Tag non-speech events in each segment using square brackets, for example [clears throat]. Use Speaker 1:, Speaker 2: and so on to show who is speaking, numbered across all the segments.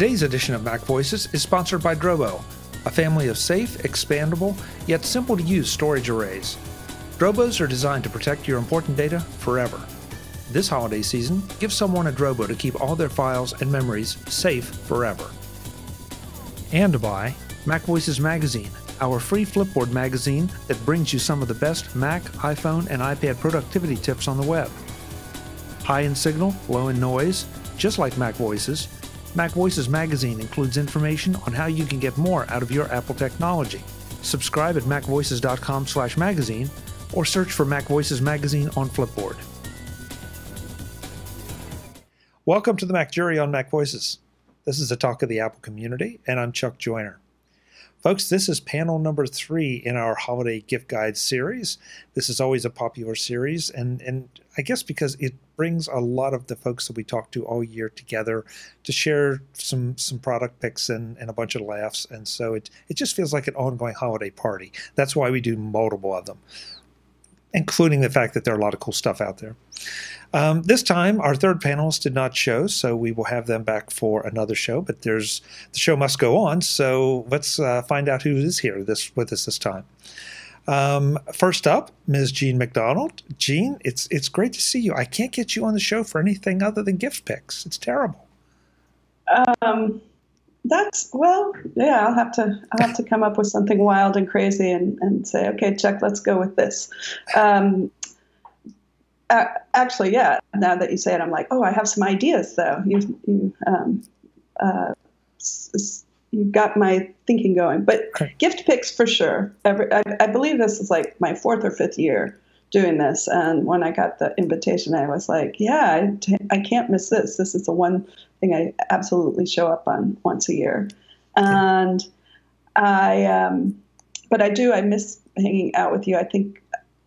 Speaker 1: Today's edition of MacVoices is sponsored by Drobo, a family of safe, expandable, yet simple to use storage arrays. Drobos are designed to protect your important data forever. This holiday season, give someone a Drobo to keep all their files and memories safe forever. And by MacVoices Magazine, our free Flipboard magazine that brings you some of the best Mac, iPhone, and iPad productivity tips on the web. High in signal, low in noise, just like MacVoices, MacVoices magazine includes information on how you can get more out of your Apple technology. Subscribe at macvoices.com/magazine or search for MacVoices magazine on Flipboard. Welcome to the MacJury on MacVoices. This is a talk of the Apple community, and I'm Chuck Joiner. Folks, this is panel number three in our holiday gift guide series. This is always a popular series, and, and I guess because it brings a lot of the folks that we talk to all year together to share some some product picks and, and a bunch of laughs. And so it, it just feels like an ongoing holiday party. That's why we do multiple of them including the fact that there are a lot of cool stuff out there. Um, this time, our third panelist did not show, so we will have them back for another show. But there's the show must go on, so let's uh, find out who is here this with us this time. Um, first up, Ms. Jean MacDonald. Jean, it's it's great to see you. I can't get you on the show for anything other than gift picks. It's terrible.
Speaker 2: Um, that's well, yeah. I'll have to I'll have to come up with something wild and crazy and, and say, okay, Chuck, let's go with this. Um, uh, actually, yeah. Now that you say it, I'm like, oh, I have some ideas though. You you um, uh, you got my thinking going. But okay. gift picks for sure. Every, I, I believe this is like my fourth or fifth year doing this. And when I got the invitation, I was like, yeah, I t- I can't miss this. This is the one thing I absolutely show up on once a year. And I, um, but I do, I miss hanging out with you. I think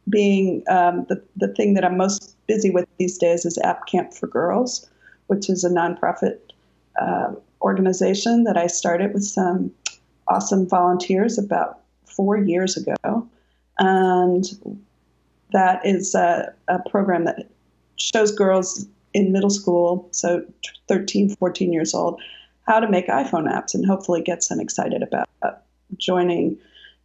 Speaker 2: being um, the, the thing that I'm most busy with these days is App Camp for Girls, which is a nonprofit uh, organization that I started with some awesome volunteers about four years ago. And that is a, a program that shows girls in middle school, so 13, 14 years old, how to make iPhone apps and hopefully gets them excited about joining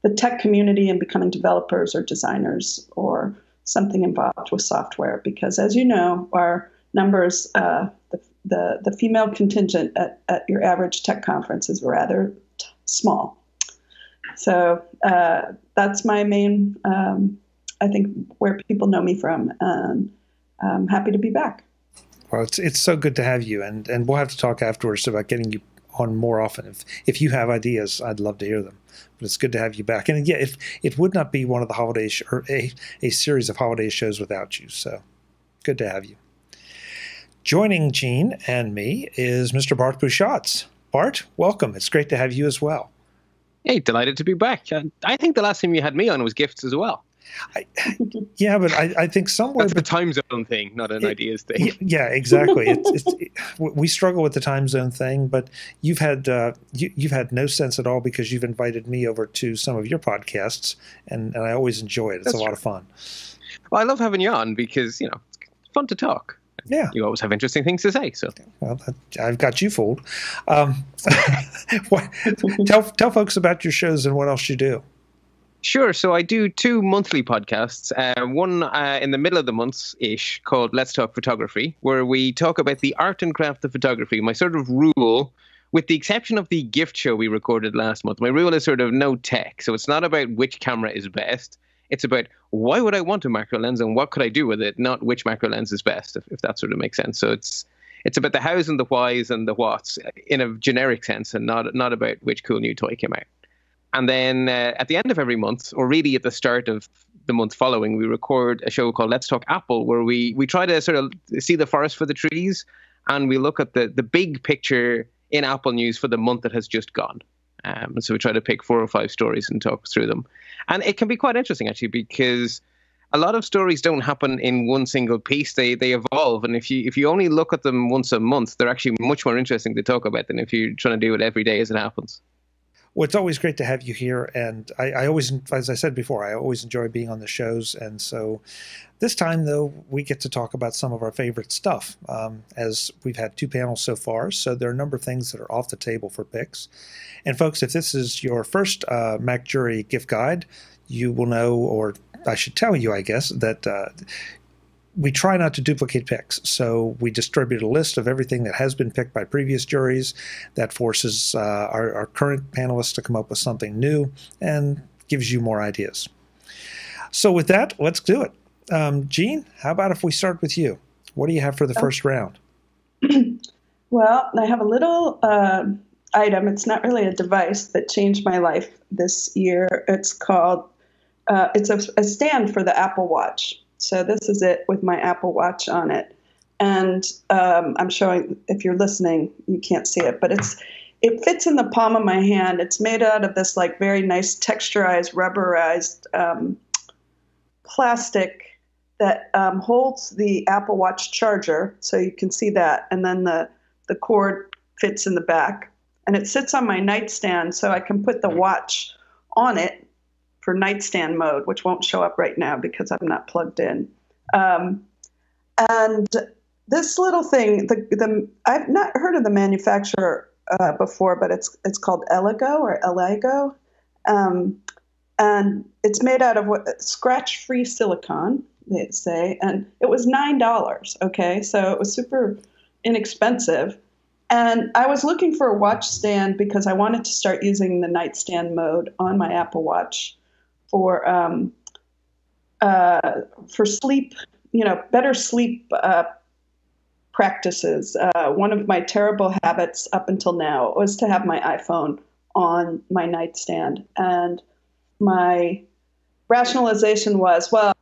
Speaker 2: the tech community and becoming developers or designers or something involved with software. Because as you know, our numbers, uh, the, the, female contingent at, at your average tech conference is rather t- small. So uh, that's my main, um, I think, where people know me from. And I'm happy to be back.
Speaker 1: Well, it's it's so good to have you, and and we'll have to talk afterwards about getting you on more often. If if you have ideas, I'd love to hear them. But it's good to have you back. And yeah, if it would not be one of the holiday sh- or a a series of holiday shows without you. So good to have you. Joining Jean and me is Mr. Bart Busschots. Bart, welcome. It's great to have you as well.
Speaker 3: Hey, delighted to be back. I think the last time you had me on was gifts as well.
Speaker 1: I, yeah, but I, I think somewhere
Speaker 3: that's the time zone thing, not an it, ideas thing.
Speaker 1: Yeah, exactly. it's, [laughs] it's, it, we struggle with the time zone thing, but you've had uh, you, have had no sense at all because you've invited me over to some of your podcasts, and, and I always enjoy it. It's that's a lot true. of fun.
Speaker 3: Well, I love having you on because you know it's fun to talk.
Speaker 1: Yeah,
Speaker 3: you always have interesting things to say. So,
Speaker 1: well, I've got you fooled. Um, [laughs] what, tell tell folks about your shows and what else you do.
Speaker 3: Sure. So I do two monthly podcasts. Uh, one uh, in the middle of the month ish called Let's Talk Photography, where we talk about the art and craft of photography. My sort of rule, with the exception of the gift show we recorded last month, my rule is sort of no tech. So it's not about which camera is best. It's about why would I want a macro lens and what could I do with it, not which macro lens is best, if, if that sort of makes sense. So it's it's about the hows and the whys and the whats in a generic sense, and not not about which cool new toy came out. And then uh, at the end of every month, or really at the start of the month following, we record a show called Let's Talk Apple, where we, we try to sort of see the forest for the trees and we look at the, the big picture in Apple news for the month that has just gone. Um, so we try to pick four or five stories and talk through them. And it can be quite interesting, actually, because a lot of stories don't happen in one single piece. They they evolve, and if you if you only look at them once a month, they're actually much more interesting to talk about than if you're trying to do it every day as it happens.
Speaker 1: Well, it's always great to have you here, and I, I, always, as I said before, I always enjoy being on the shows. And so, this time though, we get to talk about some of our favorite stuff. Um, as we've had two panels so far, so there are a number of things that are off the table for picks. And folks, if this is your first uh, MacJury gift guide, you will know, or I should tell you, I guess, that uh, we try not to duplicate picks. So we distribute a list of everything that has been picked by previous juries. That forces uh, our, our, current panelists to come up with something new and gives you more ideas. So with that, let's do it. Um, Jean, how about if we start with you? What do you have for the oh. first round? [clears throat]
Speaker 2: well, I have a little uh, item. It's not really a device that changed my life this year. It's called, uh, it's a, a stand for the Apple Watch. So this is it with my Apple Watch on it. And um, I'm showing, if you're listening, you can't see it, but it's it fits in the palm of my hand. It's made out of this like very nice texturized, rubberized um, plastic that um, holds the Apple Watch charger, so you can see that, and then the the cord fits in the back, and it sits on my nightstand, so I can put the watch on it for nightstand mode, which won't show up right now because I'm not plugged in. Um, and this little thing, the, the I've not heard of the manufacturer uh, before, but it's it's called Elago or Elago, um, and it's made out of what scratch-free silicone. They say, and it was nine dollars. Okay, so it was super inexpensive. And I was looking for a watch stand because I wanted to start using the nightstand mode on my Apple Watch for um, uh, for sleep, you know, better sleep uh, practices. Uh, one of my terrible habits up until now was to have my iPhone on my nightstand, and my rationalization was, well,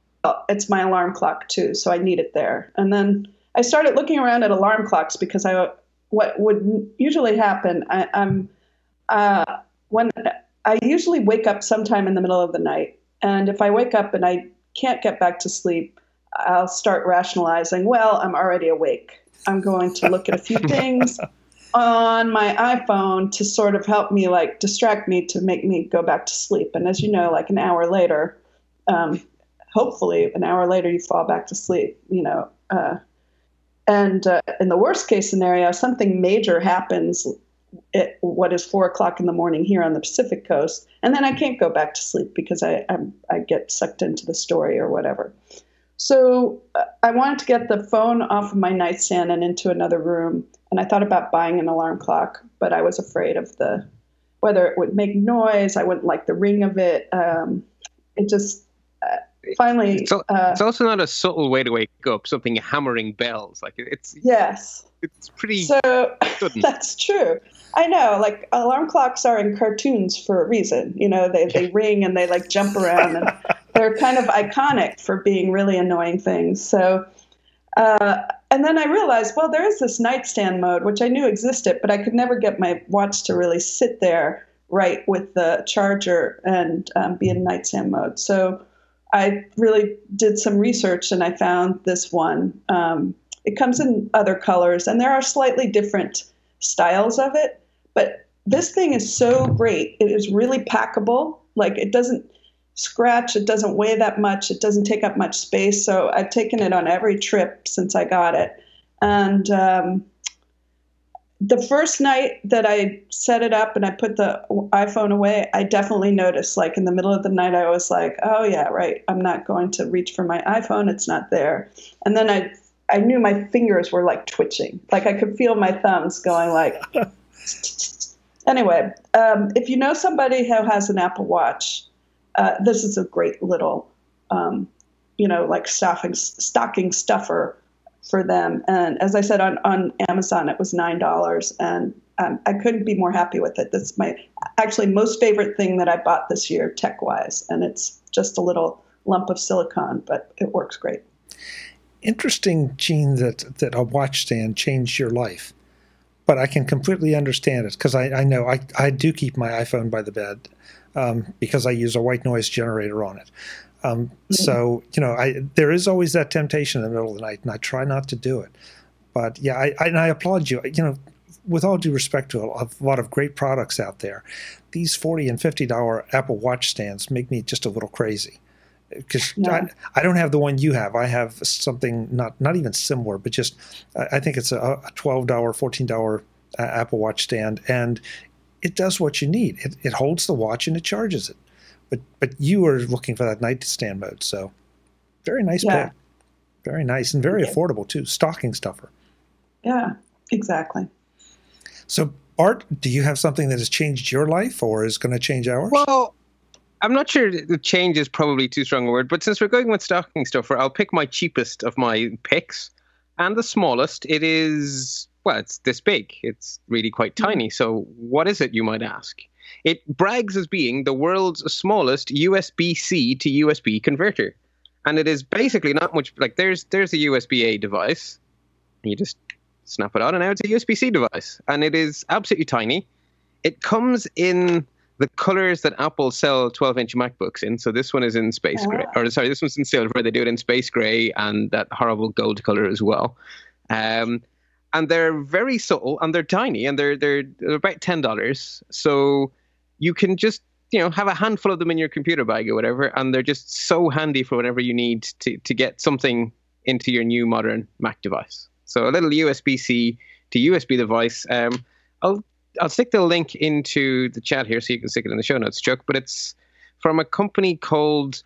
Speaker 2: it's my alarm clock too, so I need it there. And then I started looking around at alarm clocks because I what would usually happen. I, am uh, when I usually wake up sometime in the middle of the night. And if I wake up and I can't get back to sleep, I'll start rationalizing, well, I'm already awake. I'm going to look at a few [laughs] things on my iPhone to sort of help me, like, distract me to make me go back to sleep. And as you know, like an hour later, um, hopefully an hour later, you fall back to sleep, you know. Uh, and uh, in the worst case scenario, something major happens at what is four o'clock in the morning here on the Pacific coast, and then I can't go back to sleep because I I'm, i get sucked into the story or whatever. So uh, I wanted to get the phone off of my nightstand and into another room, and I thought about buying an alarm clock, but I was afraid of the whether it would make noise. I wouldn't like the ring of it. Um, it just uh, finally.
Speaker 3: It's, uh, it's, also not a subtle way to wake up. Something hammering bells, like it's.
Speaker 2: Yes.
Speaker 3: It's pretty.
Speaker 2: So [laughs] that's true. I know, like alarm clocks are in cartoons for a reason. You know, they, they ring and they like jump around and [laughs] they're kind of iconic for being really annoying things. So, uh, and then I realized, well, there is this nightstand mode, which I knew existed, but I could never get my watch to really sit there right with the charger and um, be in nightstand mode. So I really did some research and I found this one. Um, it comes in other colors and there are slightly different styles of it. But this thing is so great. It is really packable. Like it doesn't scratch, it doesn't weigh that much, it doesn't take up much space. So I've taken it on every trip since I got it. And um, the first night that I set it up and I put the iPhone away, I definitely noticed, like in the middle of the night, I was like, oh, yeah, right. I'm not going to reach for my iPhone. It's not there. And then I, I knew my fingers were like twitching. Like I could feel my thumbs going like, [laughs] anyway, um, if you know somebody who has an Apple Watch, uh, this is a great little, um, you know, like stocking, stocking stuffer for them. And as I said on, on Amazon, it was nine dollars, and um, I couldn't be more happy with it. That's my actually most favorite thing that I bought this year, tech wise, and it's just a little lump of silicone, but it works great.
Speaker 1: Interesting, Jean, that that a watch stand changed your life but I can completely understand it because I, I, know I, I do keep my iPhone by the bed um, because I use a white noise generator on it. Um, mm-hmm. So you know, I there is always that temptation in the middle of the night, and I try not to do it. But yeah, I, I and I applaud you. You know, with all due respect to a, lot of great products out there, these forty and fifty dollar Apple Watch stands make me just a little crazy because yeah. I, I, don't have the one you have. I have something not not even similar, but just I think it's a, a twelve dollar, fourteen dollar uh, Apple Watch stand, and it does what you need. It, it holds the watch and it charges it. But but you are looking for that nightstand mode, so very nice yeah. pick, very nice and very affordable too. Stocking stuffer.
Speaker 2: Yeah, exactly.
Speaker 1: So Bart, do you have something that has changed your life or is going to change ours?
Speaker 3: Well, I'm not sure the change is probably too strong a word, but since we're going with stocking stuffer, I'll pick my cheapest of my picks and the smallest. It is, well, it's this big. It's really quite hmm. tiny. So, what is it, you might ask? It brags as being the world's smallest USB C to USB converter. And it is basically not much like there's there's a USB A device. You just snap it on, and now it's a USB C device. And it is absolutely tiny. It comes in the colors that Apple sell 12 inch MacBooks in. So this one is in space gray, ah. or sorry, this one's in silver. They do it in space gray and that horrible gold color as well. Um, and they're very subtle and they're tiny and they're they're, they're about ten dollars. So you can just you know have a handful of them in your computer bag or whatever, and they're just so handy for whatever you need to to get something into your new modern Mac device. So a little USB C to USB device. Um, I'll I'll stick the link into the chat here so you can stick it in the show notes, Chuck. But it's from a company called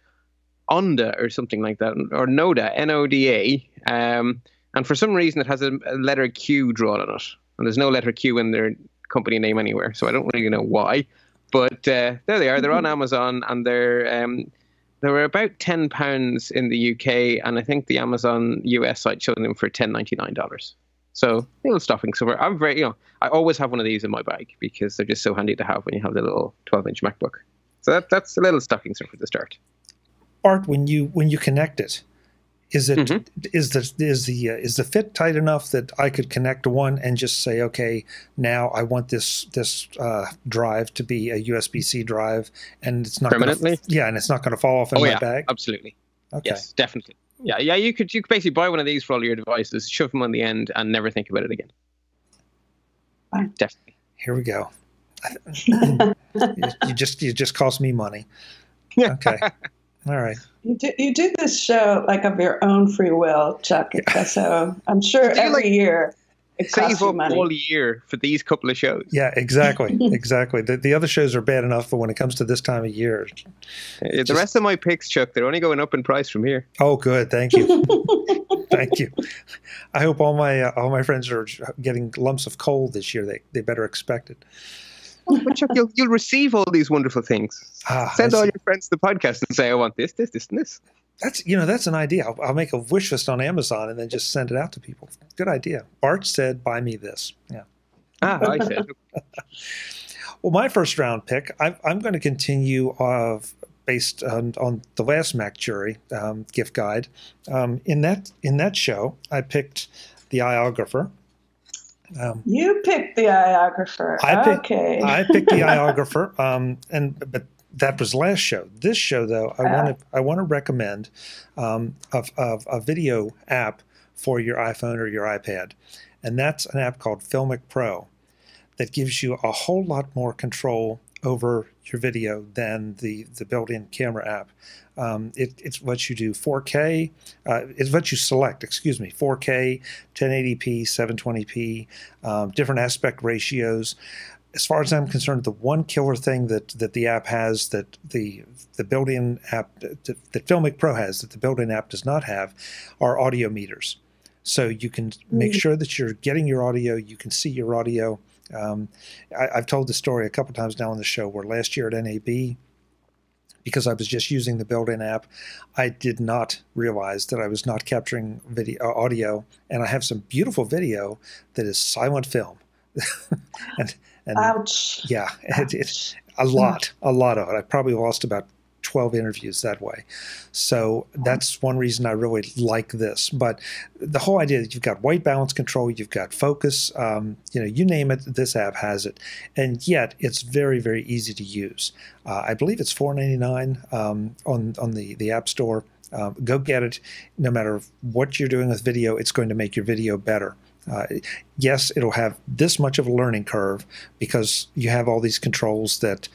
Speaker 3: Onda or something like that, or Noda, N O D A. Um, and for some reason, it has a, a, letter Q drawn on it, and there's no letter Q in their company name anywhere. So I don't really know why. But uh, there they are. They're on [laughs] Amazon, and they're um, they were about ten pounds in the UK, and I think the Amazon US site showed them for ten ninety nine dollars. So little stocking stuffer. I'm very, you know, I always have one of these in my bag because they're just so handy to have when you have the little 12 inch MacBook. So that, that's a little stocking stuffer to start.
Speaker 1: Bart, when you when you connect it, is it mm-hmm. is the is the uh, is the fit tight enough that I could connect one and just say, okay, now I want this this uh, drive to be a USB C drive, and it's not
Speaker 3: permanently.
Speaker 1: Gonna, yeah, and it's not going to fall off in
Speaker 3: oh,
Speaker 1: my
Speaker 3: yeah,
Speaker 1: bag.
Speaker 3: Absolutely. Okay. Yes, definitely. Yeah, yeah. You could you could basically buy one of these for all your devices, shove them on the end, and never think about it again. Definitely.
Speaker 1: Here we go. you, [laughs] you just you just cost me money. Okay. All right.
Speaker 2: You do, you do this show like of your own free will, Chuck. So I'm sure every like, year it
Speaker 3: save up money. all year for these couple of shows.
Speaker 1: Yeah, exactly, [laughs] exactly. The, the other shows are bad enough, but when it comes to this time of year,
Speaker 3: the just, rest of my picks, Chuck, they're only going up in price from here.
Speaker 1: Oh, good. Thank you. [laughs] Thank you. I hope all my uh, all my friends are getting lumps of coal this year. They they better expect it. [laughs]
Speaker 3: But Chuck, you'll, you'll receive all these wonderful things. Ah, Send all your friends to the podcast and say, "I want this, this, this, and this."
Speaker 1: That's you know that's an idea. I'll, I'll, make a wish list on Amazon and then just send it out to people. Good idea. Bart said, "Buy me this." Yeah.
Speaker 3: Ah, I said. [laughs]
Speaker 1: well, my first round pick. I'm, I'm going to continue of based on, on the last MacJury um, gift guide. Um, in that in that show, I picked the iOgrapher.
Speaker 2: Um, you picked the iOgrapher. I picked, okay.
Speaker 1: I picked the [laughs] iOgrapher, um, and but that was last show. This show, though, I want to I want to recommend um, of, of a video app for your iPhone or your iPad, and that's an app called Filmic Pro that gives you a whole lot more control over your video than the the built-in camera app. Um, it, it's what you do 4K. Uh, it's what you select. Excuse me, 4K, 1080p, 720p, um, different aspect ratios as far as I'm concerned, the one killer thing that, that the app has that the the built-in app that, that Filmic Pro has that the built-in app does not have are audio meters. So you can make mm. sure that you're getting your audio. You can see your audio. Um, I, have told the story a couple times now on the show where last year at NAB, because I was just using the built-in app, I did not realize that I was not capturing video audio, and I have some beautiful video that is silent film. [laughs]
Speaker 2: and and Ouch.
Speaker 1: Yeah, [laughs] it, it, a lot, a lot of it. I probably lost about 12 interviews that way. So that's one reason I really like this. But the whole idea that you've got white balance control, you've got focus, um, you know, you name it, this app has it. And yet it's very, very easy to use. Uh, I believe it's $4.99 um, on, on the, the App Store. Um, go get it. No matter what you're doing with video, it's going to make your video better. Uh, yes, it'll have this much of a learning curve because you have all these controls that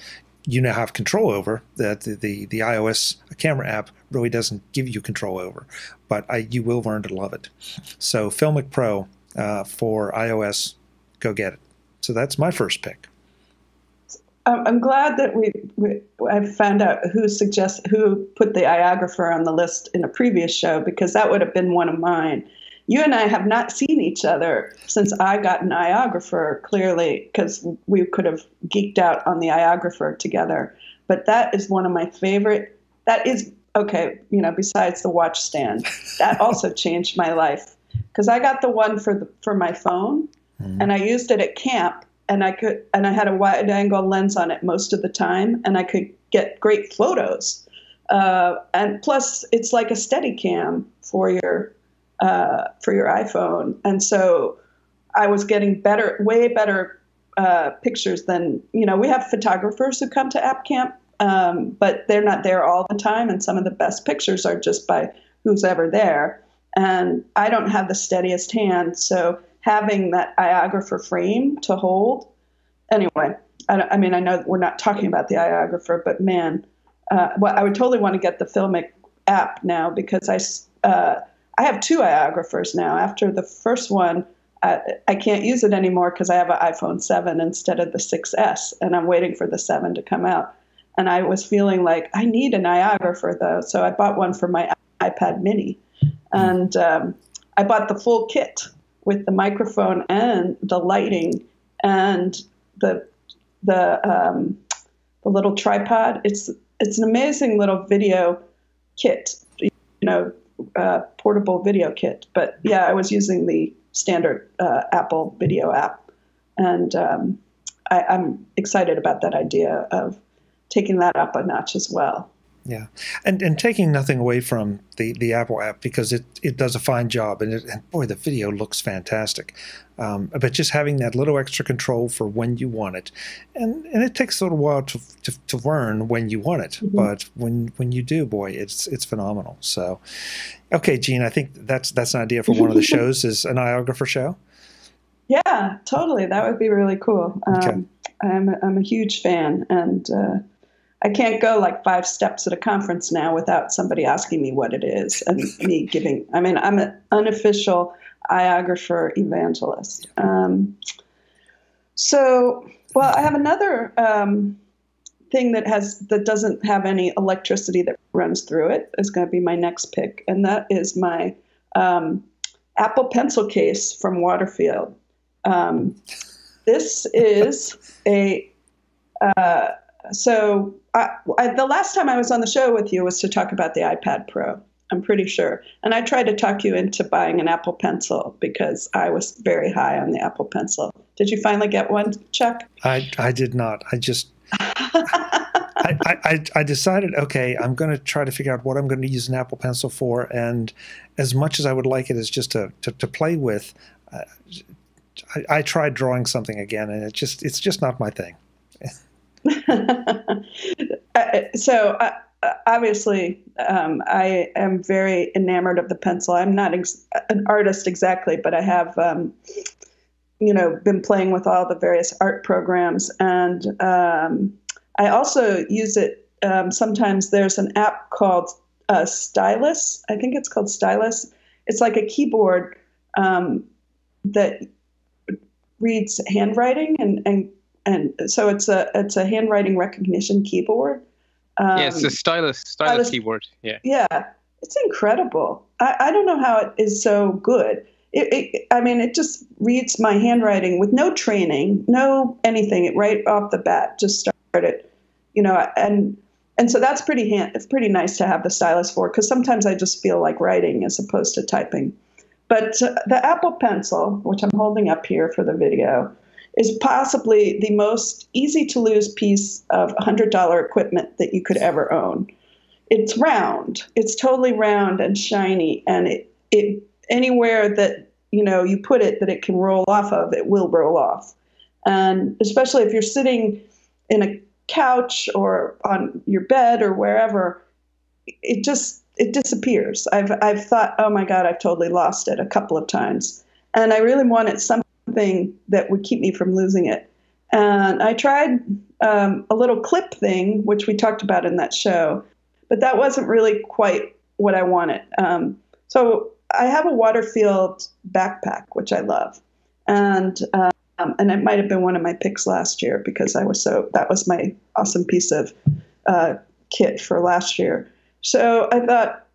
Speaker 1: you now have control over that the, the, the iOS camera app really doesn't give you control over, but I, you will learn to love it. So Filmic Pro uh, for iOS, go get it. So that's my first pick.
Speaker 2: I'm glad that we, we I found out who suggests who put the iOgrapher on the list in a previous show because that would have been one of mine. You and I have not seen each other since I got an iOgrapher. Clearly, because we could have geeked out on the iOgrapher together. But that is one of my favorite. That is okay. You know, besides the watch stand, [laughs] that also changed my life because I got the one for the for my phone, mm-hmm. and I used it at camp and I could and I had a wide angle lens on it most of the time, and I could get great photos. Uh, and plus, it's like a steady cam for your uh, for your iPhone, and so I was getting better, way better uh, pictures than you know. We have photographers who come to App Camp, um, but they're not there all the time, and some of the best pictures are just by who's ever there. And I don't have the steadiest hand, so having that iOgrapher frame to hold. Anyway, I, I, mean, I know we're not talking about the iOgrapher, but man, uh, well, I would totally want to get the Filmic app now because I, uh, I have two iOgraphers now. After the first one, I, I can't use it anymore because I have an iPhone 7 instead of the 6S, and I'm waiting for the 7 to come out. And I was feeling like I need an iOgrapher though, so I bought one for my iPad Mini, and um, I bought the full kit with the microphone and the lighting and the the um, the little tripod. It's it's an amazing little video kit, you know, uh, portable video kit. But yeah, I was using the standard uh, Apple Video app, and um, I, I'm excited about that idea of taking that up a notch as well.
Speaker 1: Yeah, and and taking nothing away from the, the Apple app because it, it does a fine job and, it, and boy the video looks fantastic, um, but just having that little extra control for when you want it, and and it takes a little while to to, to learn when you want it, mm-hmm. but when when you do, boy, it's it's phenomenal. So, okay, Jean, I think that's that's an idea for one of the [laughs] shows is an iOgrapher show.
Speaker 2: Yeah, totally. That would be really cool. Um, okay. I'm a, I'm a huge fan and. Uh, I can't go like five steps at a conference now without somebody asking me what it is and me [laughs] giving. I mean, I'm an unofficial iOgrapher evangelist. Um, so, well, I have another um, thing that has that doesn't have any electricity that runs through it. Is going to be my next pick, and that is my um, Apple Pencil case from Waterfield. Um, this is a uh, so I, I, the last time I was on the show with you was to talk about the iPad Pro. I'm pretty sure. And I tried to talk you into buying an Apple Pencil because I was very high on the Apple Pencil. Did you finally get one, Chuck?
Speaker 1: I, I did not. I just. I, I, I, decided, okay, I'm going to try to figure out what I'm going to use an Apple Pencil for. And as much as I would like it as just to, to, to play with, uh, I, I tried drawing something again, and it just it's just not my thing. [laughs]
Speaker 2: Uh, so uh, obviously, um, I am very enamored of the pencil. I'm not ex- an artist exactly, but I have, um, you know, been playing with all the various art programs, and um, I also use it. Um, sometimes there's an app called uh, Stylus. I think it's called Stylus. It's like a keyboard um, that reads handwriting and, and and so it's a it's a handwriting recognition keyboard.
Speaker 3: Um, yeah, it's a stylus stylus, stylus keyboard. Yeah,
Speaker 2: yeah, it's incredible. I, I don't know how it is so good. It, it, I mean, it just reads my handwriting with no training, no anything, It right off the bat. Just started, you know, and and so that's pretty hand, it's pretty nice to have the stylus for because sometimes I just feel like writing as opposed to typing. But uh, the Apple Pencil, which I'm holding up here for the video, is possibly the most easy to lose piece of $100 equipment that you could ever own. It's round. It's totally round and shiny and it, it anywhere that you know you put it that it can roll off of, it will roll off. And especially if you're sitting in a couch or on your bed or wherever, it just it disappears. I've I've thought, oh my God, I've totally lost it a couple of times. and I really wanted something that would keep me from losing it. And I tried um, a little clip thing, which we talked about in that show, but that wasn't really quite what I wanted. Um, so I have a Waterfield backpack, which I love, and um, and it might have been one of my picks last year because I was so that was my awesome piece of uh, kit for last year. So I thought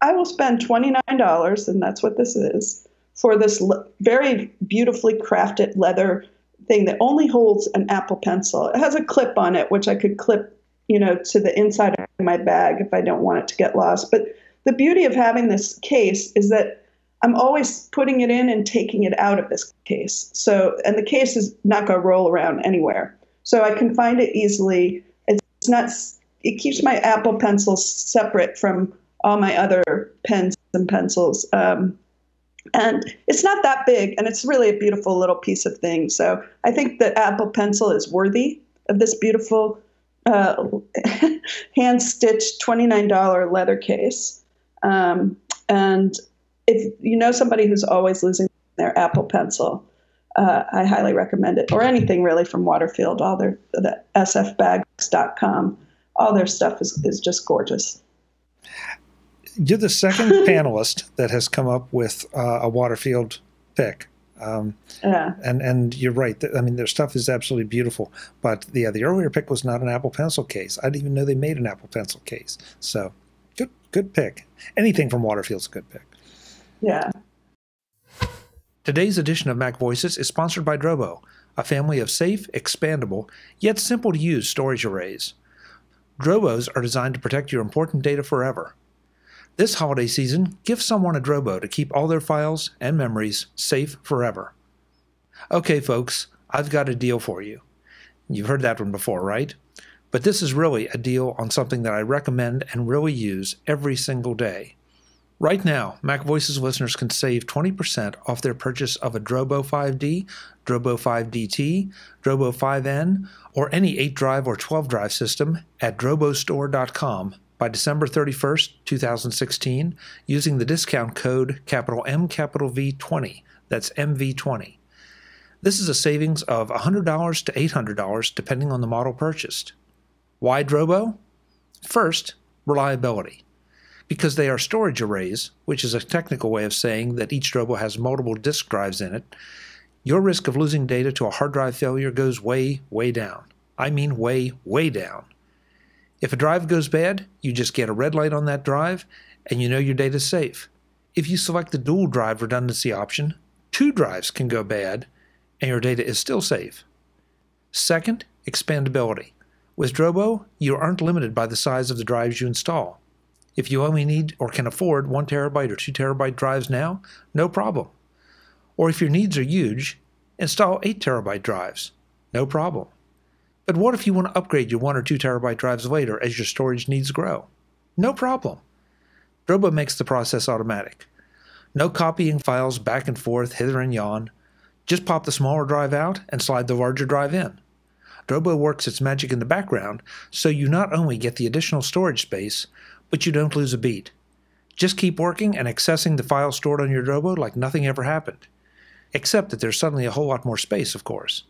Speaker 2: I will spend twenty nine dollars, and that's what this is, for this le- very beautifully crafted leather thing that only holds an Apple Pencil. It has a clip on it, which I could clip, you know, to the inside of my bag if I don't want it to get lost. But the beauty of having this case is that I'm always putting it in and taking it out of this case. So, and the case is not going to roll around anywhere. So I can find it easily. It's not, it keeps my Apple pencils separate from all my other pens and pencils. Um, and it's not that big, and it's really a beautiful little piece of thing. So I think the Apple Pencil is worthy of this beautiful uh, [laughs] hand stitched $29 leather case. Um, and if you know somebody who's always losing their Apple Pencil, uh, I highly recommend it, or anything really from Waterfield. All their the sfbags.com, all their stuff is, is just gorgeous.
Speaker 1: You're the second [laughs] panelist that has come up with uh, a Waterfield pick. Um,
Speaker 2: yeah.
Speaker 1: And and you're right. I mean, their stuff is absolutely beautiful. But yeah, the earlier pick was not an Apple Pencil case. I didn't even know they made an Apple Pencil case. So good good pick. Anything from Waterfield's a good pick.
Speaker 2: Yeah.
Speaker 1: Today's edition of MacVoices is sponsored by Drobo, a family of safe, expandable, yet simple to use storage arrays. Drobos are designed to protect your important data forever. This holiday season, give someone a Drobo to keep all their files and memories safe forever. Okay, folks, I've got a deal for you. You've heard that one before, right? But this is really a deal on something that I recommend and really use every single day. Right now, MacVoices listeners can save 20% off their purchase of a Drobo 5D, Drobo 5DT, Drobo 5N, or any 8 drive or 12 drive system at drobostore.com by December 31st, 2016, using the discount code capital M capital V 20. That's MV20. This is a savings of $100 to $800 depending on the model purchased. Why Drobo? First, reliability because they are storage arrays, which is a technical way of saying that each Drobo has multiple disk drives in it, your risk of losing data to a hard drive failure goes way, way down. I mean, way, way down. If a drive goes bad, you just get a red light on that drive and you know your data is safe. If you select the dual drive redundancy option, two drives can go bad and your data is still safe. Second, expandability. With Drobo, you aren't limited by the size of the drives you install. If you only need or can afford 1 terabyte or 2 terabyte drives now, no problem. Or if your needs are huge, install 8 terabyte drives, no problem. But what if you want to upgrade your 1 or 2 terabyte drives later as your storage needs grow? No problem. Drobo makes the process automatic. No copying files back and forth, hither and yon. Just pop the smaller drive out and slide the larger drive in. Drobo works its magic in the background, so you not only get the additional storage space, but you don't lose a beat. Just keep working and accessing the files stored on your Drobo like nothing ever happened. Except that there's suddenly a whole lot more space, of course.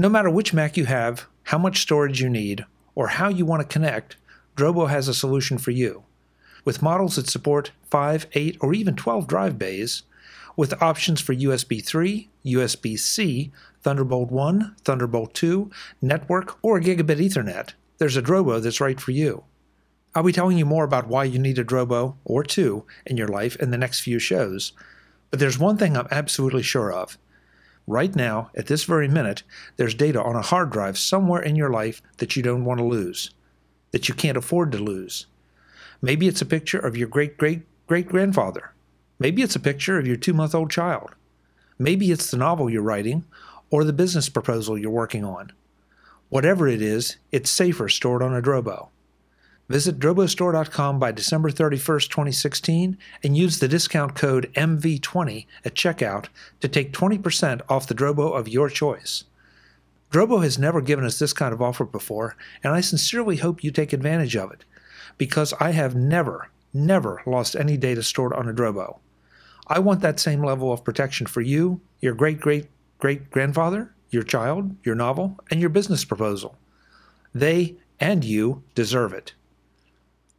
Speaker 1: No matter which Mac you have, how much storage you need, or how you want to connect, Drobo has a solution for you. With models that support 5, 8, or even 12 drive bays, with options for USB 3, USB C, Thunderbolt 1, Thunderbolt 2, network, or gigabit Ethernet, there's a Drobo that's right for you. I'll be telling you more about why you need a Drobo or two in your life in the next few shows. But there's one thing I'm absolutely sure of. Right now, at this very minute, there's data on a hard drive somewhere in your life that you don't want to lose, that you can't afford to lose. Maybe it's a picture of your great great great grandfather. Maybe it's a picture of your two month old child. Maybe it's the novel you're writing or the business proposal you're working on. Whatever it is, it's safer stored on a Drobo. Visit drobostore.com by December 31st, 2016, and use the discount code MV20 at checkout to take 20% off the Drobo of your choice. Drobo has never given us this kind of offer before, and I sincerely hope you take advantage of it, because I have never, never lost any data stored on a Drobo. I want that same level of protection for you, your great great great grandfather, your child, your novel, and your business proposal. They and you deserve it.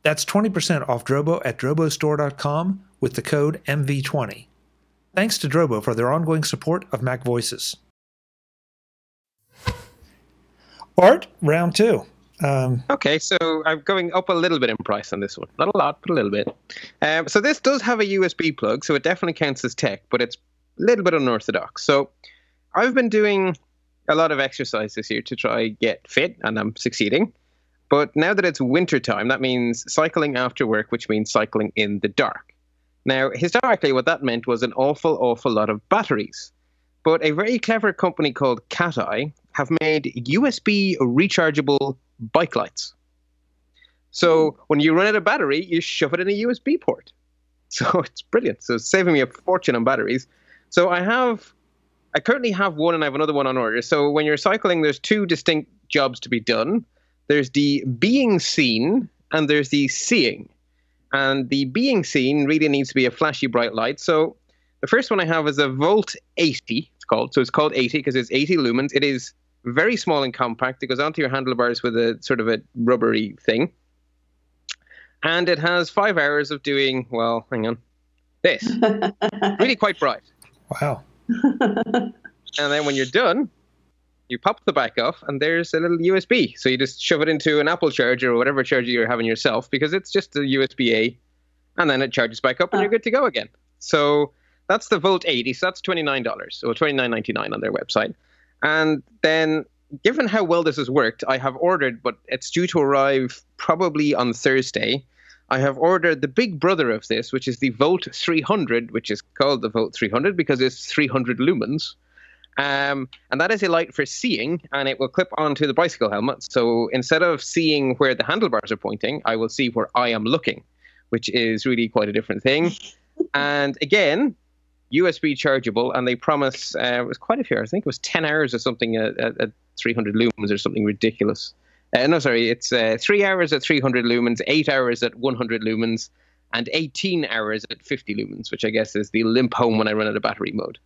Speaker 1: That's 20% off Drobo at drobostore.com with the code MV20. Thanks to Drobo for their ongoing support of MacVoices. Bart, round two. Um,
Speaker 3: okay, so I'm going up a little bit in price on this one. Not a lot, but a little bit. Um, so this does have a USB plug, so it definitely counts as tech, but it's a little bit unorthodox. So I've been doing a lot of exercise this year to try get fit, and I'm succeeding. But now that it's winter time, that means cycling after work, which means cycling in the dark. Now, historically, what that meant was an awful, awful lot of batteries. But a very clever company called CatEye have made USB rechargeable bike lights. So hmm. when you run out of battery, you shove it in a USB port. [laughs] So it's brilliant. So it's saving me a fortune on batteries. So I have, I currently have one and I have another one on order. So when you're cycling, there's two distinct jobs to be done. There's the being seen and there's the seeing. And the being seen really needs to be a flashy bright light. So the first one I have is a Volt 80, it's called. So it's called 80 because it's 80 lumens. It is very small and compact. It goes onto your handlebars with a sort of a rubbery thing. And it has five hours of doing, well, hang on, this. [laughs] really quite bright.
Speaker 1: Wow. [laughs]
Speaker 3: and then when you're done, you pop the back off, and there's a little USB. So you just shove it into an Apple charger or whatever charger you're having yourself, because it's just a USB A, and then it charges back up, and you're ah. good to go again. So that's the Volt 80. So that's twenty nine dollars, or twenty nine ninety nine on their website. And then, given how well this has worked, I have ordered, but it's due to arrive probably on Thursday. I have ordered the big brother of this, which is the Volt 300, which is called the Volt 300 because it's 300 lumens. Um, and that is a light for seeing, and it will clip onto the bicycle helmet. So instead of seeing where the handlebars are pointing, I will see where I am looking, which is really quite a different thing. [laughs] and again, USB chargeable, and they promise uh, it was quite a few. I think it was 10 hours or something at, at, at 300 lumens or something ridiculous. Uh, no, sorry, it's uh, three hours at 300 lumens, eight hours at 100 lumens, and 18 hours at 50 lumens, which I guess is the limp home when I run out of battery mode.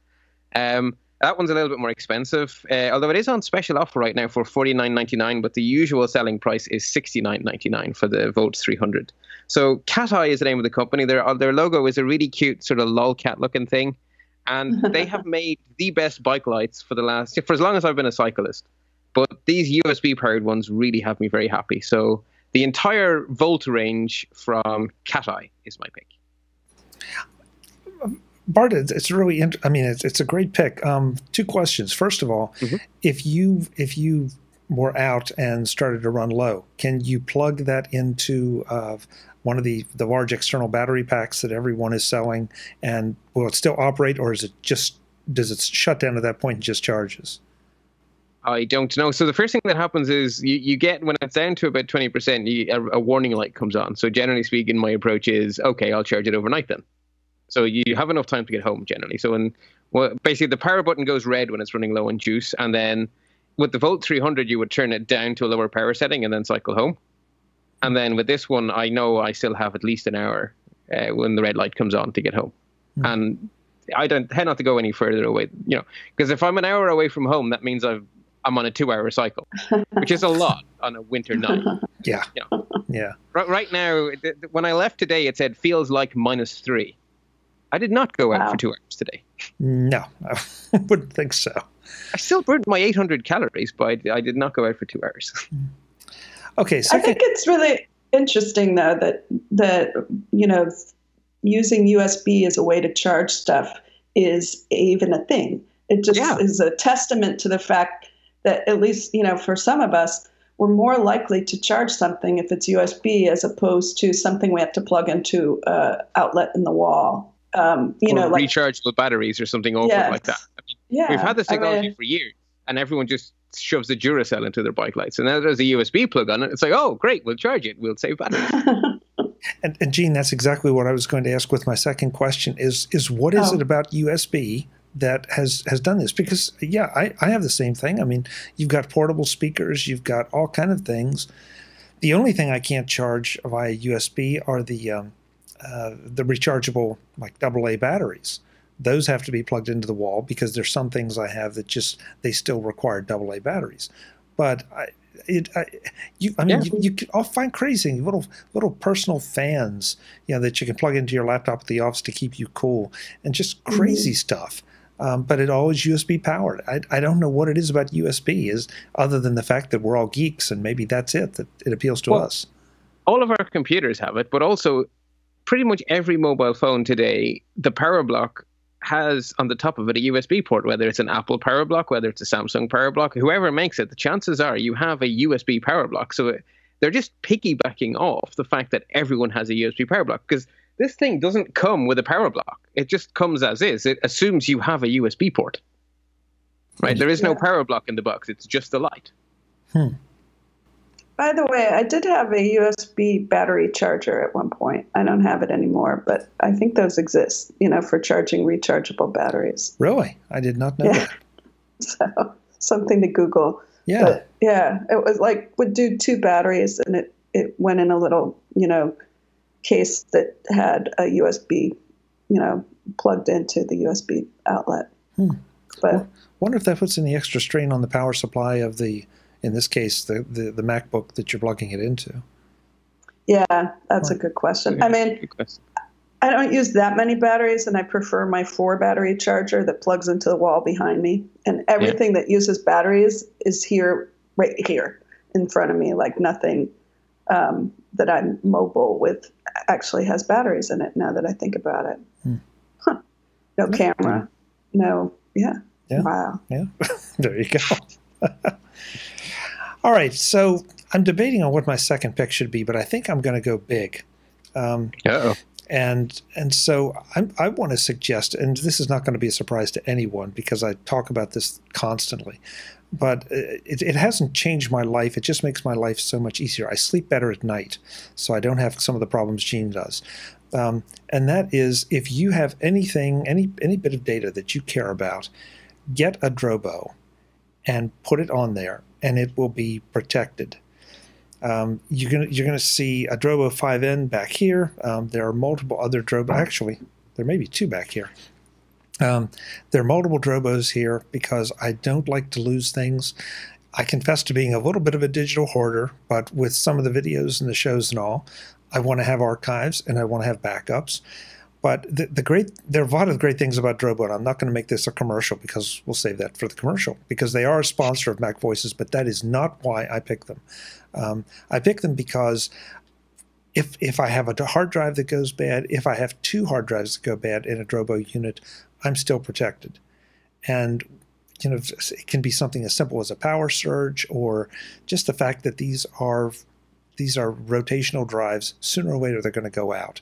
Speaker 3: Um, that one's a little bit more expensive, uh, although it is on special offer right now for $49.99, but the usual selling price is $69.99 for the Volt 300. So CatEye is the name of the company. Their, their logo is a really cute sort of lolcat looking thing. And [laughs] they have made the best bike lights for the last, for as long as I've been a cyclist. But these USB powered ones really have me very happy. So the entire Volt range from CatEye is my pick.
Speaker 1: Bart, it's really. Int- I mean, it's it's a great pick. Um, two questions. First of all, mm-hmm. if you if you were out and started to run low, can you plug that into uh, one of the the large external battery packs that everyone is selling, and will it still operate, or is it just does it shut down at that point and just charges?
Speaker 3: I don't know. So the first thing that happens is you, you get when it's down to about twenty percent, a, a warning light comes on. So generally speaking, my approach is okay. I'll charge it overnight then. So you have enough time to get home generally. So when well, basically the power button goes red when it's running low on juice, and then with the Volt 300 you would turn it down to a lower power setting and then cycle home. And then with this one, I know I still have at least an hour uh, when the red light comes on to get home, mm. and I don't tend not to go any further away. You know, because if I'm an hour away from home, that means I've I'm on a two-hour cycle, [laughs] which is a lot on a winter night. [laughs]
Speaker 1: Yeah,
Speaker 3: you know.
Speaker 1: yeah.
Speaker 3: Right, right now, th- when I left today, it said feels like minus three. I did not go out wow. for two hours today.
Speaker 1: No, [laughs] I wouldn't think so.
Speaker 3: I still burned my 800 calories, but I, did not go out for two hours. [laughs]
Speaker 1: Okay, second.
Speaker 2: I think it's really interesting though that that you know using USB as a way to charge stuff is even a thing. It just yeah. is a testament to the fact that at least you know for some of us we're more likely to charge something if it's USB as opposed to something we have to plug into an outlet in the wall um, you
Speaker 3: or
Speaker 2: know,
Speaker 3: like, rechargeable batteries or something awful yes. like that. I mean, yeah, we've had this technology I mean, for years, and everyone just shoves a Duracell into their bike lights, and now there's a USB plug on it. It's like, oh, great, we'll charge it, we'll save batteries. [laughs]
Speaker 1: and, and Jean, that's exactly what I was going to ask with my second question: is is what is oh. it about USB that has has done this? Because yeah, I, I have the same thing. I mean, you've got portable speakers, you've got all kind of things. The only thing I can't charge via USB are the um, uh, the rechargeable like AA batteries. Those have to be plugged into the wall because there's some things I have that just they still require AA batteries. But I, it, I, you, I mean,
Speaker 3: Yeah.
Speaker 1: you, you, I'll find crazy little little personal fans, you know, that you can plug into your laptop at the office to keep you cool, and just crazy stuff. Um, but it always USB powered. I, I don't know what it is about USB is other than the fact that we're all geeks and maybe that's it that it appeals to
Speaker 3: Well,
Speaker 1: us.
Speaker 3: all of our computers have it, but also pretty much every mobile phone today, the power block has on the top of it a USB port, whether it's an Apple power block, whether it's a Samsung power block, whoever makes it, the chances are you have a USB power block. So it, they're just piggybacking off the fact that everyone has a USB power block because this thing doesn't come with a power block. It just comes as is. It assumes you have a USB port. Right? Hmm. There is no
Speaker 2: Yeah.
Speaker 3: power block in the box. It's just the light. Hmm.
Speaker 2: By the way, I did have a USB battery charger at one point. I don't have it anymore, but I think those exist, you know, for charging rechargeable batteries.
Speaker 1: Really, I did not know
Speaker 2: Yeah.
Speaker 1: that. [laughs]
Speaker 2: So something to Google.
Speaker 1: Yeah,
Speaker 2: But yeah, it was like would do two batteries and it, it went in a little, you know, case that had a USB, you know, plugged into the USB outlet.
Speaker 1: Hmm.
Speaker 2: But
Speaker 1: wonder if that puts any extra strain on the power supply of the, in this case, the the, the MacBook that you're plugging it into.
Speaker 2: yeah, that's a good question. I mean,
Speaker 3: question.
Speaker 2: I don't use that many batteries, and I prefer my four battery charger that plugs into the wall behind me. And everything that uses batteries is here, right here in front of me, like nothing um, that I'm mobile with actually has batteries in it now that I think about it.
Speaker 1: Hmm.
Speaker 2: Huh. No camera. No, yeah.
Speaker 1: Yeah.
Speaker 2: Wow.
Speaker 1: Yeah, [laughs] there you go. [laughs] All right, so I'm debating on what my second pick should be, but I think I'm going to go big. Um,
Speaker 3: Uh-oh.
Speaker 1: and and so I'm, I want to suggest, and this is not going to be a surprise to anyone because I talk about this constantly, but it, it hasn't changed my life. It just makes my life so much easier. I sleep better at night, so I don't have some of the problems Jean does. Um, and that is if you have anything, any any bit of data that you care about, get a Drobo and put it on there, and it will be protected. Um, you're you're gonna see a Drobo 5N back here. Um, there are multiple other Drobo. Actually, there may be two back here. Um, there are multiple Drobos here because I don't like to lose things. I confess to being a little bit of a digital hoarder, but with some of the videos and the shows and all, I want to have archives and I want to have backups. But the, the great there are a lot of great things about Drobo, and I'm not going to make this a commercial because we'll save that for the commercial because they are a sponsor of MacVoices, but that is not why I pick them. Um, I pick them because if if I have a hard drive that goes bad, if I have two hard drives that go bad in a Drobo unit, I'm still protected. And you know, it can be something as simple as a power surge, or just the fact that these are these are rotational drives. Sooner or later, they're going to go out.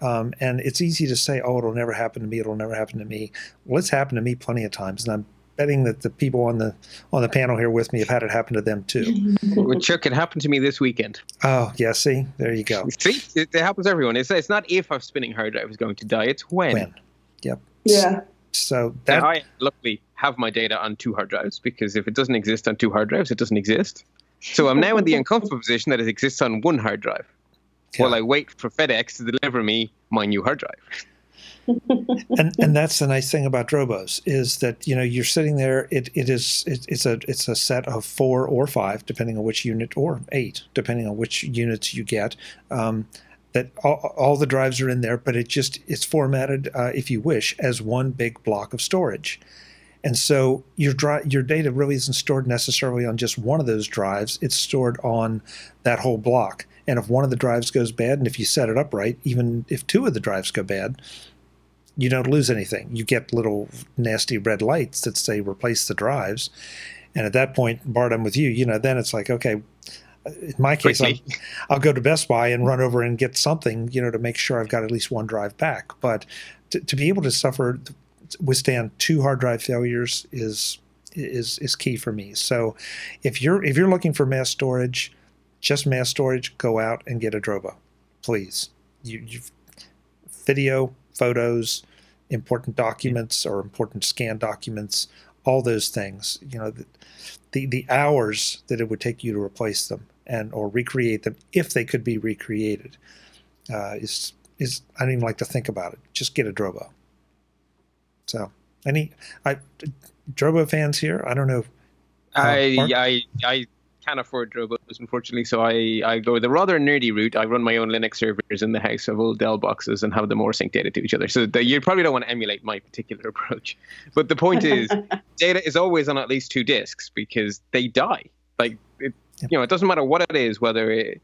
Speaker 1: Um, and it's easy to say, "Oh, it'll never happen to me. It'll never happen to me." Well, it's happened to me plenty of times, and I'm betting that the people on the on the panel here with me have had it happen to them too.
Speaker 3: Well, Chuck, it happened to me this weekend.
Speaker 1: Oh, yeah. See, there you go.
Speaker 3: See, it, it happens to everyone. It's, it's not if our spinning hard drive is going to die, it's when.
Speaker 1: When? Yep.
Speaker 2: Yeah.
Speaker 1: So
Speaker 3: Now,
Speaker 1: that
Speaker 3: I luckily have my data on two hard drives because if it doesn't exist on two hard drives, it doesn't exist. So I'm now in the uncomfortable position that it exists on one hard drive while I wait for FedEx to deliver me my new hard drive. [laughs]
Speaker 1: and and that's the nice thing about Drobos is that you know you're sitting there. It it is it, it's a it's a set of four or five depending on which unit or eight depending on which units you get. Um, that all, all the drives are in there, but it just it's formatted uh, if you wish as one big block of storage. And so your dri- your data really isn't stored necessarily on just one of those drives. It's stored on that whole block. And if one of the drives goes bad, and if you set it up right, even if two of the drives go bad, you don't lose anything. You get little nasty red lights that say replace the drives. And at that point, Bart, I'm with you. You know, then it's like, okay, in my case, I'm,
Speaker 3: Quickly.
Speaker 1: I'll go to Best Buy and run over and get something, you know, to make sure I've got at least one drive back. But to, to be able to suffer, withstand two hard drive failures is is is key for me. So if you're if you're looking for mass storage, just mass storage, go out and get a Drobo, please. You you've video, photos, important documents or important scan documents, all those things. You know, the, the the hours that it would take you to replace them and or recreate them if they could be recreated uh, is is I don't even like to think about it. Just get a Drobo. So any I Drobo fans here? I don't know.
Speaker 3: I I I can't afford Drobos, unfortunately, so I, I go the rather nerdy route. I run my own Linux servers in the house of old Dell boxes and have them all sync data to each other. So the, you probably don't want to emulate my particular [laughs] approach. But the point is, [laughs] data is always on at least two disks because they die. Like, it, you know, it doesn't matter what it is, whether it,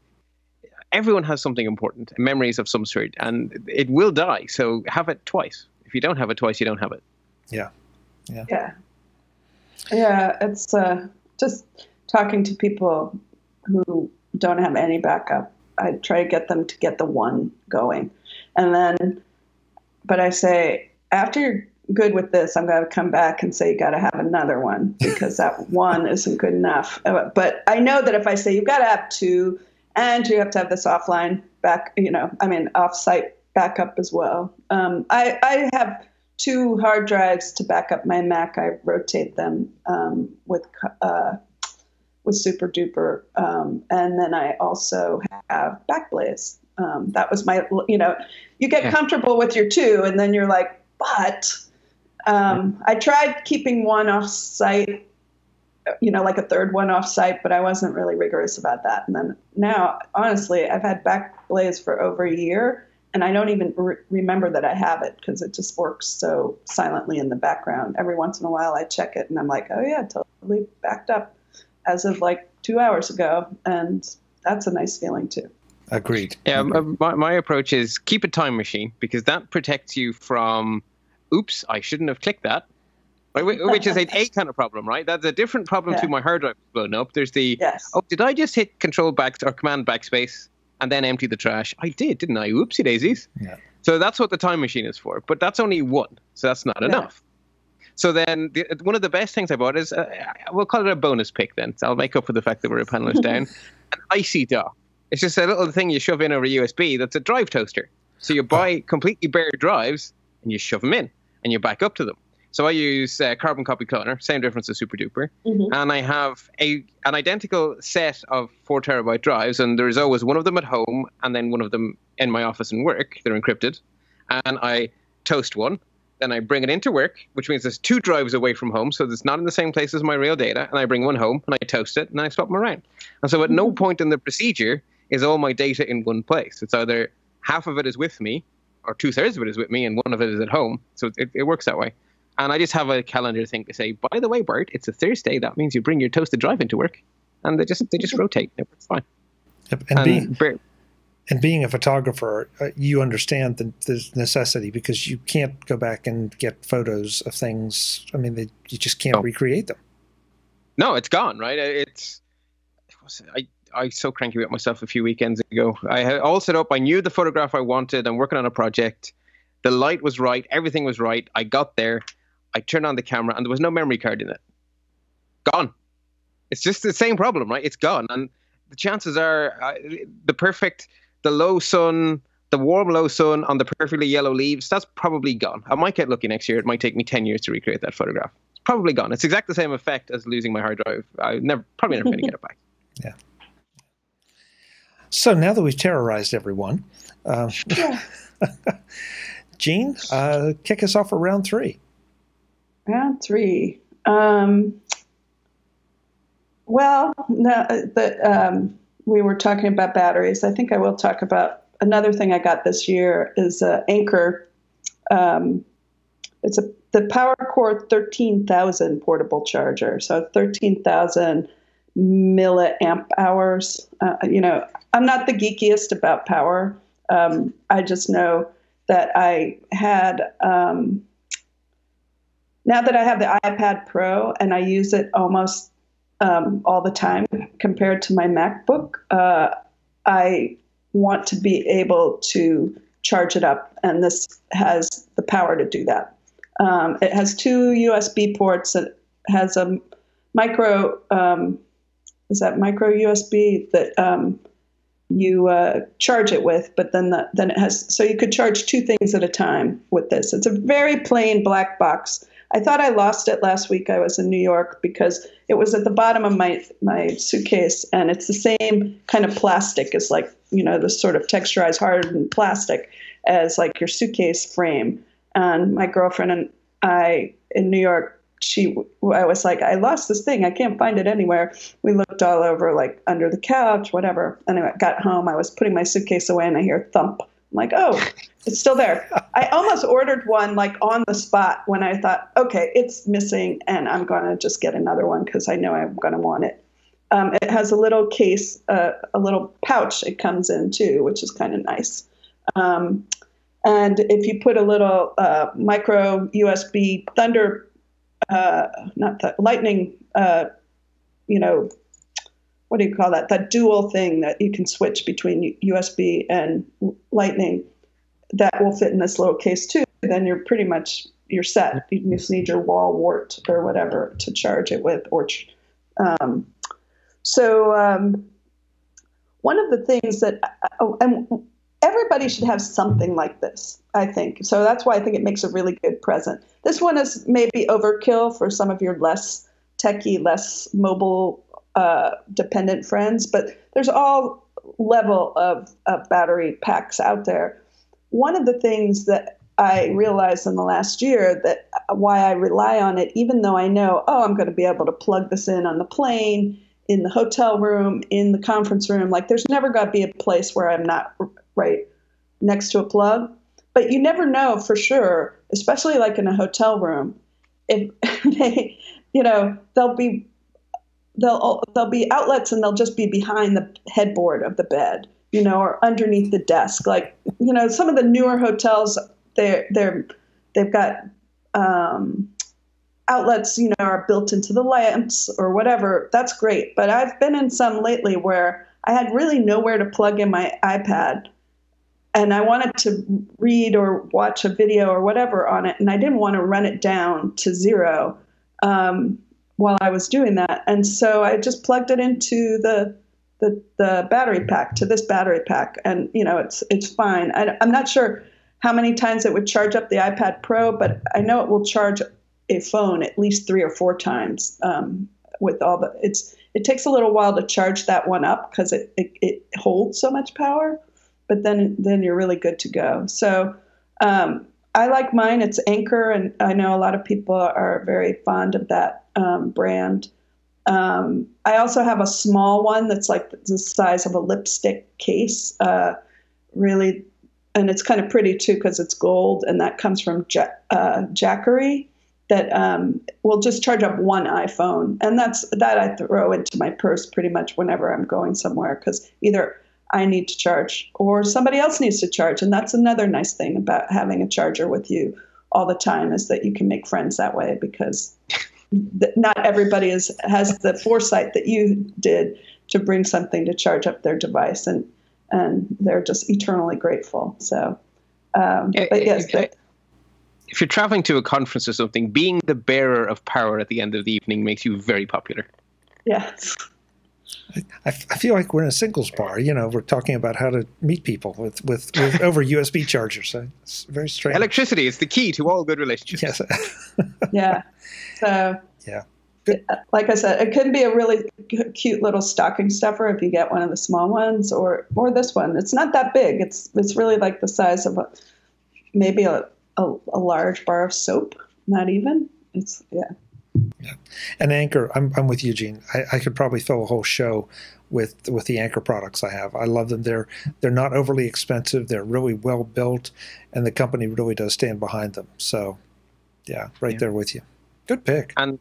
Speaker 3: everyone has something important, memories of some sort, and it will die. So have it twice. If you don't have it twice, you don't have it.
Speaker 1: Yeah.
Speaker 2: Yeah. Yeah. Yeah. It's uh, just talking to people who don't have any backup. I try to get them to get the one going. And then, but I say, after you're good with this, I'm going to come back and say, you got to have another one [laughs] because that one isn't good enough. Uh, but I know that if I say, you've got to have two and you have to have this offline back, you know, I mean, offsite backup as well. Um, I, I have two hard drives to back up my Mac. I rotate them um, with uh, with Super Duper. Um, and then I also have Backblaze. Um, that was my, you know, you get yeah. comfortable with your two, and then you're like, but um, I tried keeping one off site, you know, like a third one off site, but I wasn't really rigorous about that. And then now, honestly, I've had Backblaze for over a year. And I don't even re- remember that I have it because it just works so silently in the background. Every once in a while, I check it and I'm like, oh, yeah, totally backed up as of like two hours ago, and that's a nice feeling too.
Speaker 1: Agreed.
Speaker 3: Yeah, um, um, my, my approach is keep a time machine because that protects you from, oops, I shouldn't have clicked that. Which is a, [laughs] a kind of problem, right? That's a different problem yeah. to my hard drive blown up. There's the
Speaker 2: yes.
Speaker 3: oh, did I just hit Control back or Command backspace and then empty the trash? I did, didn't I? Oopsie daisies.
Speaker 1: Yeah.
Speaker 3: So that's what the time machine is for, but that's only one, so that's not yeah. enough. So then, the, one of the best things I bought is uh, we'll call it a bonus pick. Then so I'll make up for the fact that we're a panelist down. [laughs] An icy dock. It's just a little thing you shove in over USB. That's a drive toaster. So you buy completely bare drives and you shove them in and you back up to them. So I use uh, Carbon Copy Cloner, same difference as Super Duper, mm-hmm. and I have a an identical set of four terabyte drives, and there is always one of them at home and then one of them in my office and work. They're encrypted, and I toast one, then I bring it into work, which means there's two drives away from home, so it's not in the same place as my real data. And I bring one home and I toast it and I swap them around. And so at no mm-hmm. point in the procedure is all my data in one place. It's either half of it is with me, or two thirds of it is with me, and one of it is at home. So it, it works that way. And I just have a calendar thing to say, by the way, Bart, it's a Thursday. That means you bring your toasted drive into work, and they just they just rotate. It's fine.
Speaker 1: Yep. And, and being, and being a photographer, uh, you understand the, the, necessity because you can't go back and get photos of things. I mean, they, you just can't recreate them.
Speaker 3: No, it's gone, right? It's I I so cranky with myself a few weekends ago. I had all set up. I knew the photograph I wanted. I'm working on a project. The light was right. Everything was right. I got there. I turned on the camera, and there was no memory card in it. Gone. It's just the same problem, right? It's gone, and the chances are uh, the perfect the low sun, the warm low sun on the perfectly yellow leaves, that's probably gone. I might get lucky next year. It might take me 10 years to recreate that photograph. It's probably gone. It's exactly the same effect as losing my hard drive. I never, probably never going to get it back. [laughs]
Speaker 1: Yeah. So now that we've terrorized everyone, uh, Jean, [laughs] uh, kick us off for round three.
Speaker 2: Round three. Um, well, no, the, um, we were talking about batteries. I think I will talk about another thing I got this year is uh, Anker. Um, it's a the PowerCore 13,000 portable charger. So 13,000 milliamp hours. Uh, you know, I'm not the geekiest about power. Um, I just know that I had. Um, now that I have the iPad Pro and I use it almost um, all the time compared to my MacBook. Uh, I want to be able to charge it up, and this has the power to do that. Um, it has two USB ports. It has a micro, um, is that micro USB that um, you uh, charge it with, but then the, then it has so you could charge two things at a time with this. It's a very plain black box I thought I lost it last week. I was in New York because it was at the bottom of my my suitcase, and it's the same kind of plastic as like you know the sort of texturized hardened plastic. as like your suitcase frame. And my girlfriend and I in New York she I was like, I lost this thing. I can't find it anywhere. We looked all over, like under the couch, whatever. Anyway, I got home. I was putting my suitcase away, and I hear thump. I'm like, oh, it's still there. I almost ordered one like on the spot when I thought, okay, it's missing, and I'm gonna just get another one because I know I'm gonna want it. Um, it has a little case, uh, a little pouch it comes in too, which is kind of nice. Um, and if you put a little uh, micro USB Thunder uh, not the lightning, uh, you know, what do you call that? That dual thing that you can switch between USB and lightning that will fit in this little case too. Then you're pretty much you're set. You just need your wall wart or whatever to charge it with. Or um, so um, one of the things that oh, and everybody should have something like this, I think. So that's why I think it makes a really good present. This one is maybe overkill for some of your less techy, less mobile uh, dependent friends, but there's all level of, of battery packs out there. One of the things that I realized in the last year that uh, why I rely on it, even though I know, oh, I'm going to be able to plug this in on the plane, in the hotel room, in the conference room. Like, there's never got to be a place where I'm not right next to a plug. But you never know for sure, especially like in a hotel room, if [laughs] they, you know, they'll be they'll they'll be outlets and they'll just be behind the headboard of the bed, you know, or underneath the desk. Like, you know, some of the newer hotels, they're they're they've got um, outlets, you know, are built into the lamps or whatever. That's great. But I've been in some lately where I had really nowhere to plug in my iPad and I wanted to read or watch a video or whatever on it, and I didn't want to run it down to zero um, while I was doing that, and so I just plugged it into the the, the battery pack to this battery pack, and you know it's it's fine. I, I'm not sure how many times it would charge up the iPad Pro, but I know it will charge a phone at least three or four times um, with all the it's it takes a little while to charge that one up because it, it, it holds so much power but then then you're really good to go. So um, I like mine. It's Anker and I know a lot of people are very fond of that um, brand. Um, I also have a small one that's like the size of a lipstick case. Uh, really, and it's kind of pretty too because it's gold, and that comes from ja- uh, Jackery. That um, will just charge up one iPhone, and that's that I throw into my purse pretty much whenever I'm going somewhere because either I need to charge, or somebody else needs to charge. And that's another nice thing about having a charger with you all the time is that you can make friends that way because not everybody is has the foresight that you did to bring something to charge up their device, and and they're just eternally grateful. So, um, but yes.
Speaker 3: if you're traveling to a conference or something, being the bearer of power at the end of the evening makes you very popular.
Speaker 2: Yes.
Speaker 1: I, I feel like we're in a singles bar. You know, we're talking about how to meet people with with, with over USB chargers. So it's very strange.
Speaker 3: Electricity is the key to all good relationships.
Speaker 1: Yes. [laughs]
Speaker 2: yeah. So.
Speaker 1: Yeah.
Speaker 2: Like I said, it could be a really cute little stocking stuffer if you get one of the small ones, or or this one. It's not that big. It's it's really like the size of a maybe a, a, a large bar of soap. Not even. It's yeah.
Speaker 1: Yeah. And Anker, I'm, I'm with Eugene. I, I could probably fill a whole show with with the Anker products I have. I love them. They're they're not overly expensive. They're really well built, and the company really does stand behind them. So, yeah, right yeah. there with you. Good pick.
Speaker 3: And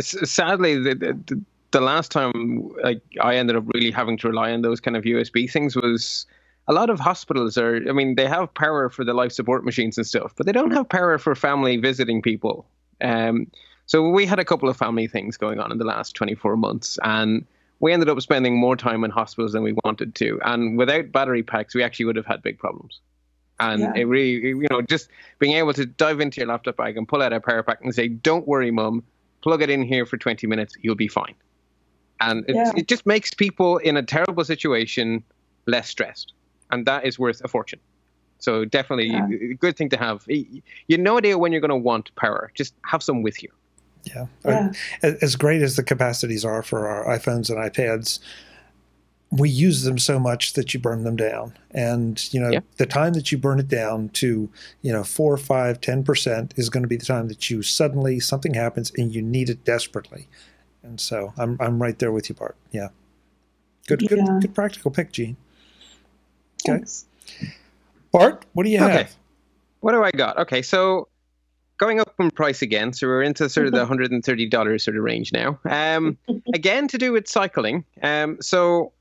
Speaker 3: sadly, the, the, the last time like I ended up really having to rely on those kind of USB things was a lot of hospitals are. I mean, they have power for the life support machines and stuff, but they don't have power for family visiting people. Um, so we had a couple of family things going on in the last 24 months, and we ended up spending more time in hospitals than we wanted to. And without battery packs, we actually would have had big problems. And yeah. it really, you know, just being able to dive into your laptop bag and pull out a power pack and say, "Don't worry, mum, plug it in here for 20 minutes, you'll be fine." And it, yeah. it just makes people in a terrible situation less stressed, and that is worth a fortune. So definitely yeah. a good thing to have. You have no idea when you're going to want power. Just have some with you.
Speaker 1: Yeah. yeah. As great as the capacities are for our iPhones and iPads, we use them so much that you burn them down and you know
Speaker 3: Yeah.
Speaker 1: the time that you burn it down to you know four five ten percent is going to be the time that you suddenly something happens and you need it desperately and so i'm, I'm right there with you bart yeah good good good practical pick Jean Okay.
Speaker 2: Thanks.
Speaker 1: bart what do you
Speaker 3: Okay.
Speaker 1: have
Speaker 3: What do I got? Okay, so going up in price again. So we're into sort of the $130 sort of range now. Um, [laughs] again, to do with cycling. Um, so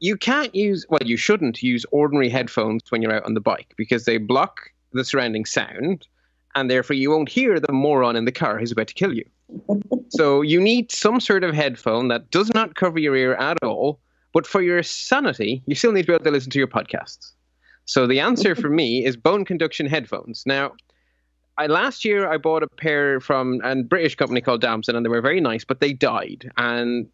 Speaker 3: you can't use, well, you shouldn't use ordinary headphones when you're out on the bike because they block the surrounding sound and therefore you won't hear the moron in the car who's about to kill you. [laughs] so you need some sort of headphone that does not cover your ear at all, but for your sanity, you still need to be able to listen to your podcasts. So the answer [laughs] for me is bone conduction headphones. Now, I last year I bought a pair from a British company called Damson, and they were very nice, but they died. And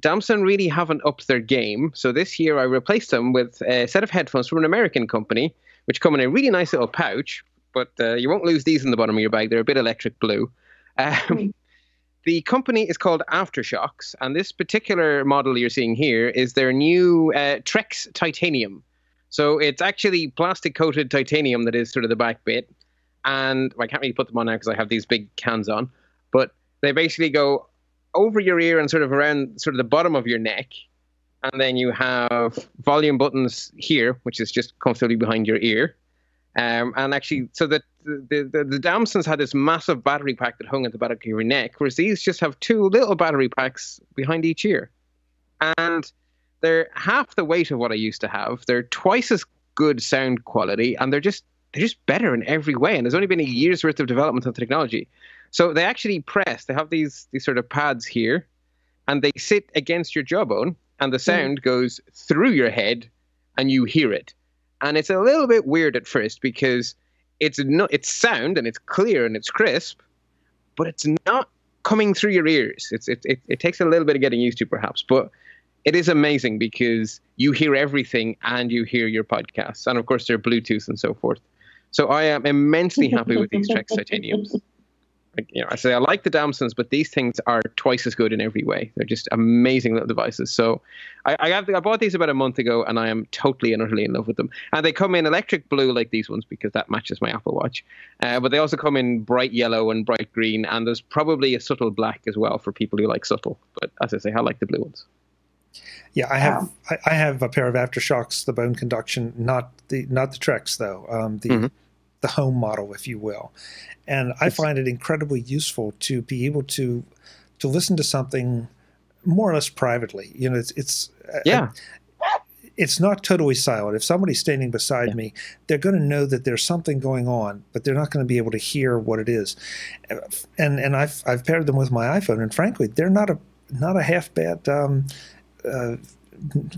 Speaker 3: Damson really haven't upped their game. So this year I replaced them with a set of headphones from an American company, which come in a really nice little pouch. But uh, you won't lose these in the bottom of your bag. They're a bit electric blue. [laughs] Um, the company is called AfterShokz, and this particular model you're seeing here is their new uh, Trekz Titanium. So it's actually plastic coated titanium that is sort of the back bit. And I can't really put them on now because I have these big cans on. But they basically go over your ear and sort of around sort of the bottom of your neck. And then you have volume buttons here, which is just comfortably behind your ear. Um, and actually, so that the, the, the Damsons had this massive battery pack that hung at the back of your neck, whereas these just have two little battery packs behind each ear. And they're half the weight of what I used to have. They're twice as good sound quality, and they're just they're just better in every way. And there's only been a year's worth of development of technology. So they actually press. They have these these sort of pads here, and they sit against your jawbone, and the hmm. sound goes through your head, and you hear it. And it's a little bit weird at first because it's no, it's sound and it's clear and it's crisp, but it's not coming through your ears. It's it, it, it takes a little bit of getting used to, perhaps, but it is amazing because you hear everything and you hear your podcasts, and of course they're Bluetooth and so forth. So I am immensely happy with these Trekz [laughs] Titaniums. Like, you know, I say I like the Damsons, but these things are twice as good in every way. They're just amazing little devices. So I, I, have, I bought these about a month ago, and I am totally and utterly in love with them. And they come in electric blue like these ones because that matches my Apple Watch. Uh, but they also come in bright yellow and bright green, and there's probably a subtle black as well for people who like subtle. But as I say, I like the blue ones.
Speaker 1: Yeah, I have
Speaker 2: Wow.
Speaker 1: I, I have a pair of AfterShokz, the bone conduction, not the not the Trekz though, um, the
Speaker 3: Mhm.
Speaker 1: The home model, if you will, and I find it incredibly useful to be able to to listen to something more or less privately. You know, it's it's uh,
Speaker 3: Yeah.
Speaker 1: it's not totally silent. If somebody's standing beside me, they're going to know that there's something going on, but they're not going to be able to hear what it is. And and I've I've paired them with my iPhone, and frankly, they're not a not a half bad. Um, uh,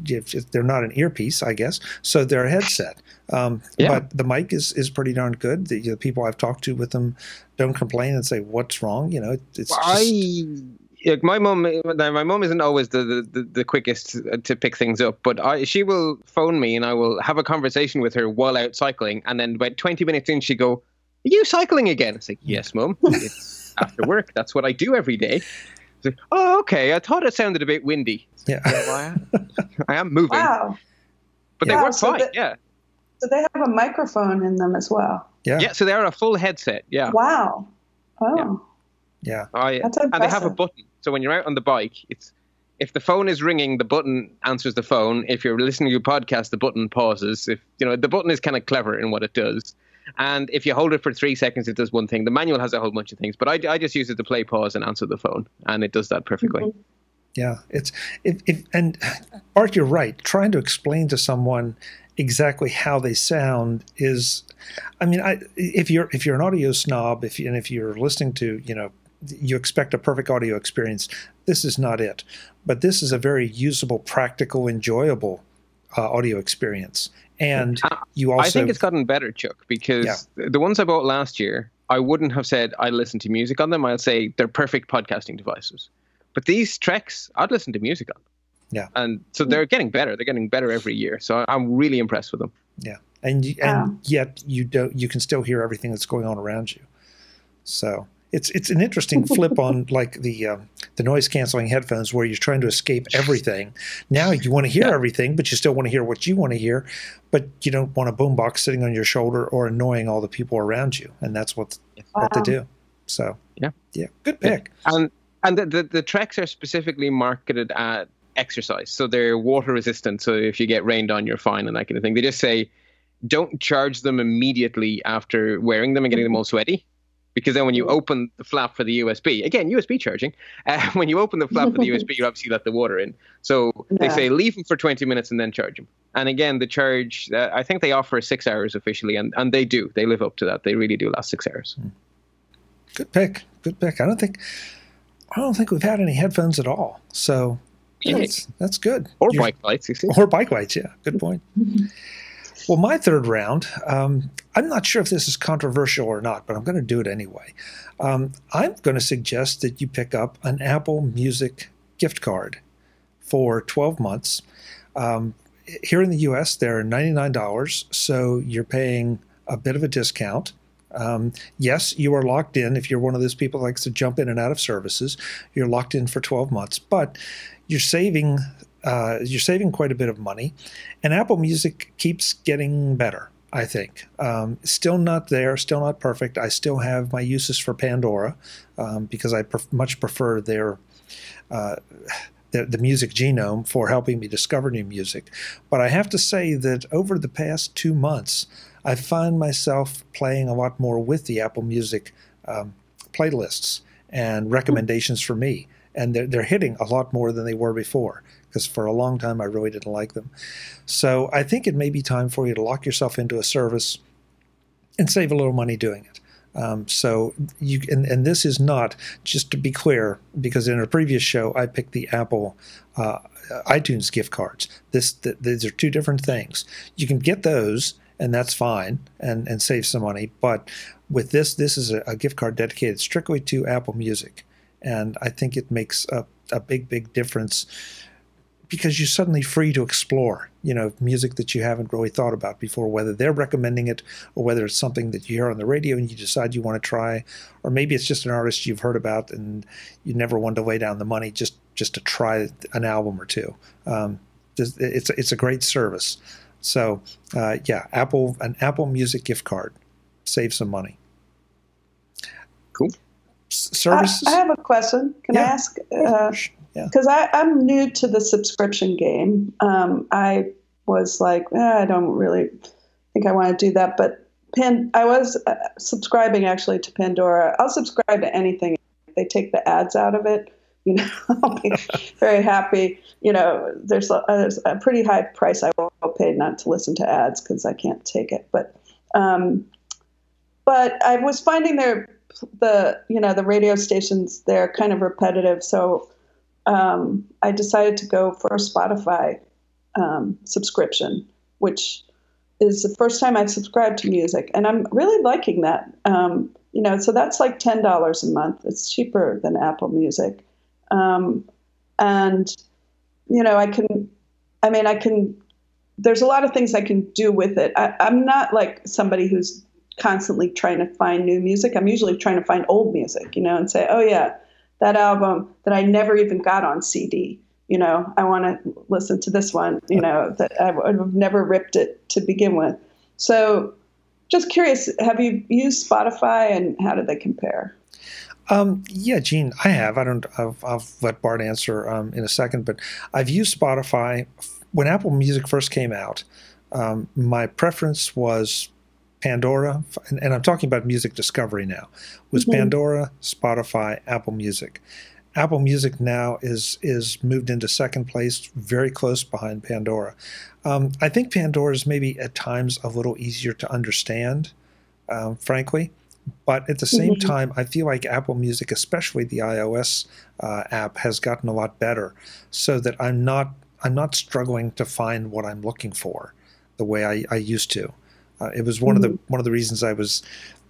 Speaker 1: if- they're not an earpiece, I guess. So they're a headset. Um,
Speaker 3: Yeah.
Speaker 1: But the mic is, is pretty darn good. The, the people I've talked to with them don't complain and say what's wrong. You know, it- it's just,
Speaker 3: I like my mom now, My mum isn't always the, the, the, quickest to, pick things up, but I, she will phone me and I will have a conversation with her while out cycling, and then about twenty minutes in, she go, "Are you cycling again?" It's like, "Yes, mum. It's [laughs] after work. That's what I do every day." Like, oh, okay. I thought it sounded a bit windy.
Speaker 1: Yeah.
Speaker 3: Well, [laughs] I, am, moving,
Speaker 2: Wow.
Speaker 3: but they
Speaker 2: Yeah,
Speaker 3: work
Speaker 2: so
Speaker 3: fine.
Speaker 2: that-
Speaker 3: yeah,
Speaker 2: So they have a microphone in them as well.
Speaker 1: yeah,
Speaker 3: yeah. So they are a full headset. Yeah.
Speaker 2: Wow. Oh,
Speaker 1: yeah,
Speaker 3: I,
Speaker 2: That's
Speaker 3: and they have a button. So when you're out on the bike, it's if the phone is ringing, the button answers the phone. If you're listening to a podcast, the button pauses. If you know the button is kind of clever in what it does. And if you hold it for three seconds, it does one thing. The manual has a whole bunch of things, but I, I just use it to play pause and answer the phone, and it does that perfectly.
Speaker 2: Mhm.
Speaker 1: Yeah. It's if, if and Bart, you're right. Trying to explain to someone exactly how they sound is, I mean, I if you're if you're an audio snob, if you, and if you're listening to you know you expect a perfect audio experience, this is not it. But this is a very usable, practical, enjoyable uh, audio experience. And
Speaker 3: Uh,
Speaker 1: you also
Speaker 3: I think it's gotten better, Chuck, because the ones I bought last year, I wouldn't have said I listen to music on them. I'd say they're perfect podcasting devices. But these Trekz, I'd listen to music on.
Speaker 1: Yeah.
Speaker 3: And so they're getting better. They're getting better every year. So I'm really impressed with them.
Speaker 1: Yeah. And and
Speaker 2: Wow.
Speaker 1: yet you don't you can still hear everything that's going on around you so it's it's an interesting [laughs] flip on like the um, the noise canceling headphones where you're trying to escape everything. Now you want to hear yeah. everything, but you still want to hear what you want to hear, but you don't want a boombox sitting on your shoulder or annoying all the people around you, and that's what wow. what they do. So
Speaker 3: yeah,
Speaker 1: yeah, good pick.
Speaker 3: And and the, the, the Trekz are specifically marketed at exercise, so they're water resistant. So if you get rained on, you're fine and that kind of thing. They just say don't charge them immediately after wearing them and getting them all sweaty because then when you open the flap for the USB, again, USB charging, [laughs] uh, when you open the flap for the USB, you [laughs] obviously let the water in. So yeah. they say leave them for 20 minutes and then charge them. And again, the charge, uh, I think they offer six hours officially, and, and they do. They live up to that. They really do last six hours. Hmm.
Speaker 1: Good pick. Good pick. I don't think, I don't think we've had any headphones at all. So yeah. that's, that's good.
Speaker 3: Or You're, bike lights, you see.
Speaker 1: Or bike lights, yeah. Good point. [laughs] Well, my third round, um, I'm not sure if this is controversial or not, but I'm going to do it anyway. Um, I'm going to suggest that you pick up an Apple Music gift card for 12 months. Um, here in the US, they're $99, so you're paying a bit of a discount. Um, yes, you are locked in. If you're one of those people that likes to jump in and out of services, you're locked in for 12 months, but you're saving uh, you're saving quite a bit of money, and Apple Music keeps getting better. I think um, still not there, still not perfect. I still have my uses for Pandora um, because I pref- much prefer their. Uh, the, the, music genome for helping me discover new music. But I have to say that over the past two months, I find myself playing a lot more with the Apple Music um, playlists and recommendations for me. And they're, they're hitting a lot more than they were before because for a long time I really didn't like them. So I think it may be time for you to lock yourself into a service and save a little money doing it. Um, so you and, and this is not just to be clear because in a previous show I picked the Apple uh, iTunes gift cards. This th- these are two different things. You can get those and that's fine and and save some money. But with this, this is a, a gift card dedicated strictly to Apple Music, and I think it makes a, a big big difference because you're suddenly free to explore, you know, music that you haven't really thought about before, whether they're recommending it or whether it's something that you hear on the radio and you decide you want to try, or maybe it's just an artist you've heard about and you never wanted to lay down the money just just to try an album or two. Um, it's it's a great service. So uh, yeah, Apple an Apple Music gift card, save some money.
Speaker 3: Cool.
Speaker 1: services.
Speaker 2: I, I, have a question. Can yeah. I ask? Uh, because yeah. I'm new to the subscription game. Um, I was like, eh, I don't really think I want to do that. But Pan, I was uh, subscribing actually to Pandora. I'll subscribe to anything. They take the ads out of it, you know, [laughs] I'll be very happy. You know, there's a, there's a pretty high price I will pay not to listen to ads because I can't take it. But um, but I was finding their the you know the radio stations they're kind of repetitive. So um, I decided to go for a Spotify um, subscription, which is the first time I've subscribed to music, and I'm really liking that. Um, you know, so that's like ten dollars a month. It's cheaper than Apple Music, um, and you know, I can. I mean, I can. There's a lot of things I can do with it. I, I'm not like somebody who's constantly trying to find new music. I'm usually trying to find old music, you know, and say, oh yeah, that album that I never even got on CD. You know, I want to listen to this one, you know, that I would have never ripped it to begin with. So, just curious, have you used Spotify and how do they compare?
Speaker 1: Um, yeah, Jean, I have. I don't. I'll, I'll let Bart answer um, in a second, but I've used Spotify when Apple Music first came out. Um, my preference was Pandora, and, and, I'm talking about music discovery now, was mm-hmm. Pandora, Spotify, Apple Music. Apple Music now is is moved into second place, very close behind Pandora. Um, I think Pandora is maybe at times a little easier to understand, um, frankly. But at the same mm-hmm. time, I feel like Apple Music, especially the iOS uh, app, has gotten a lot better, so that I'm not I'm not struggling to find what I'm looking for the way I, I used to. Uh, it was one mm-hmm. of the mm-hmm. one of the reasons I was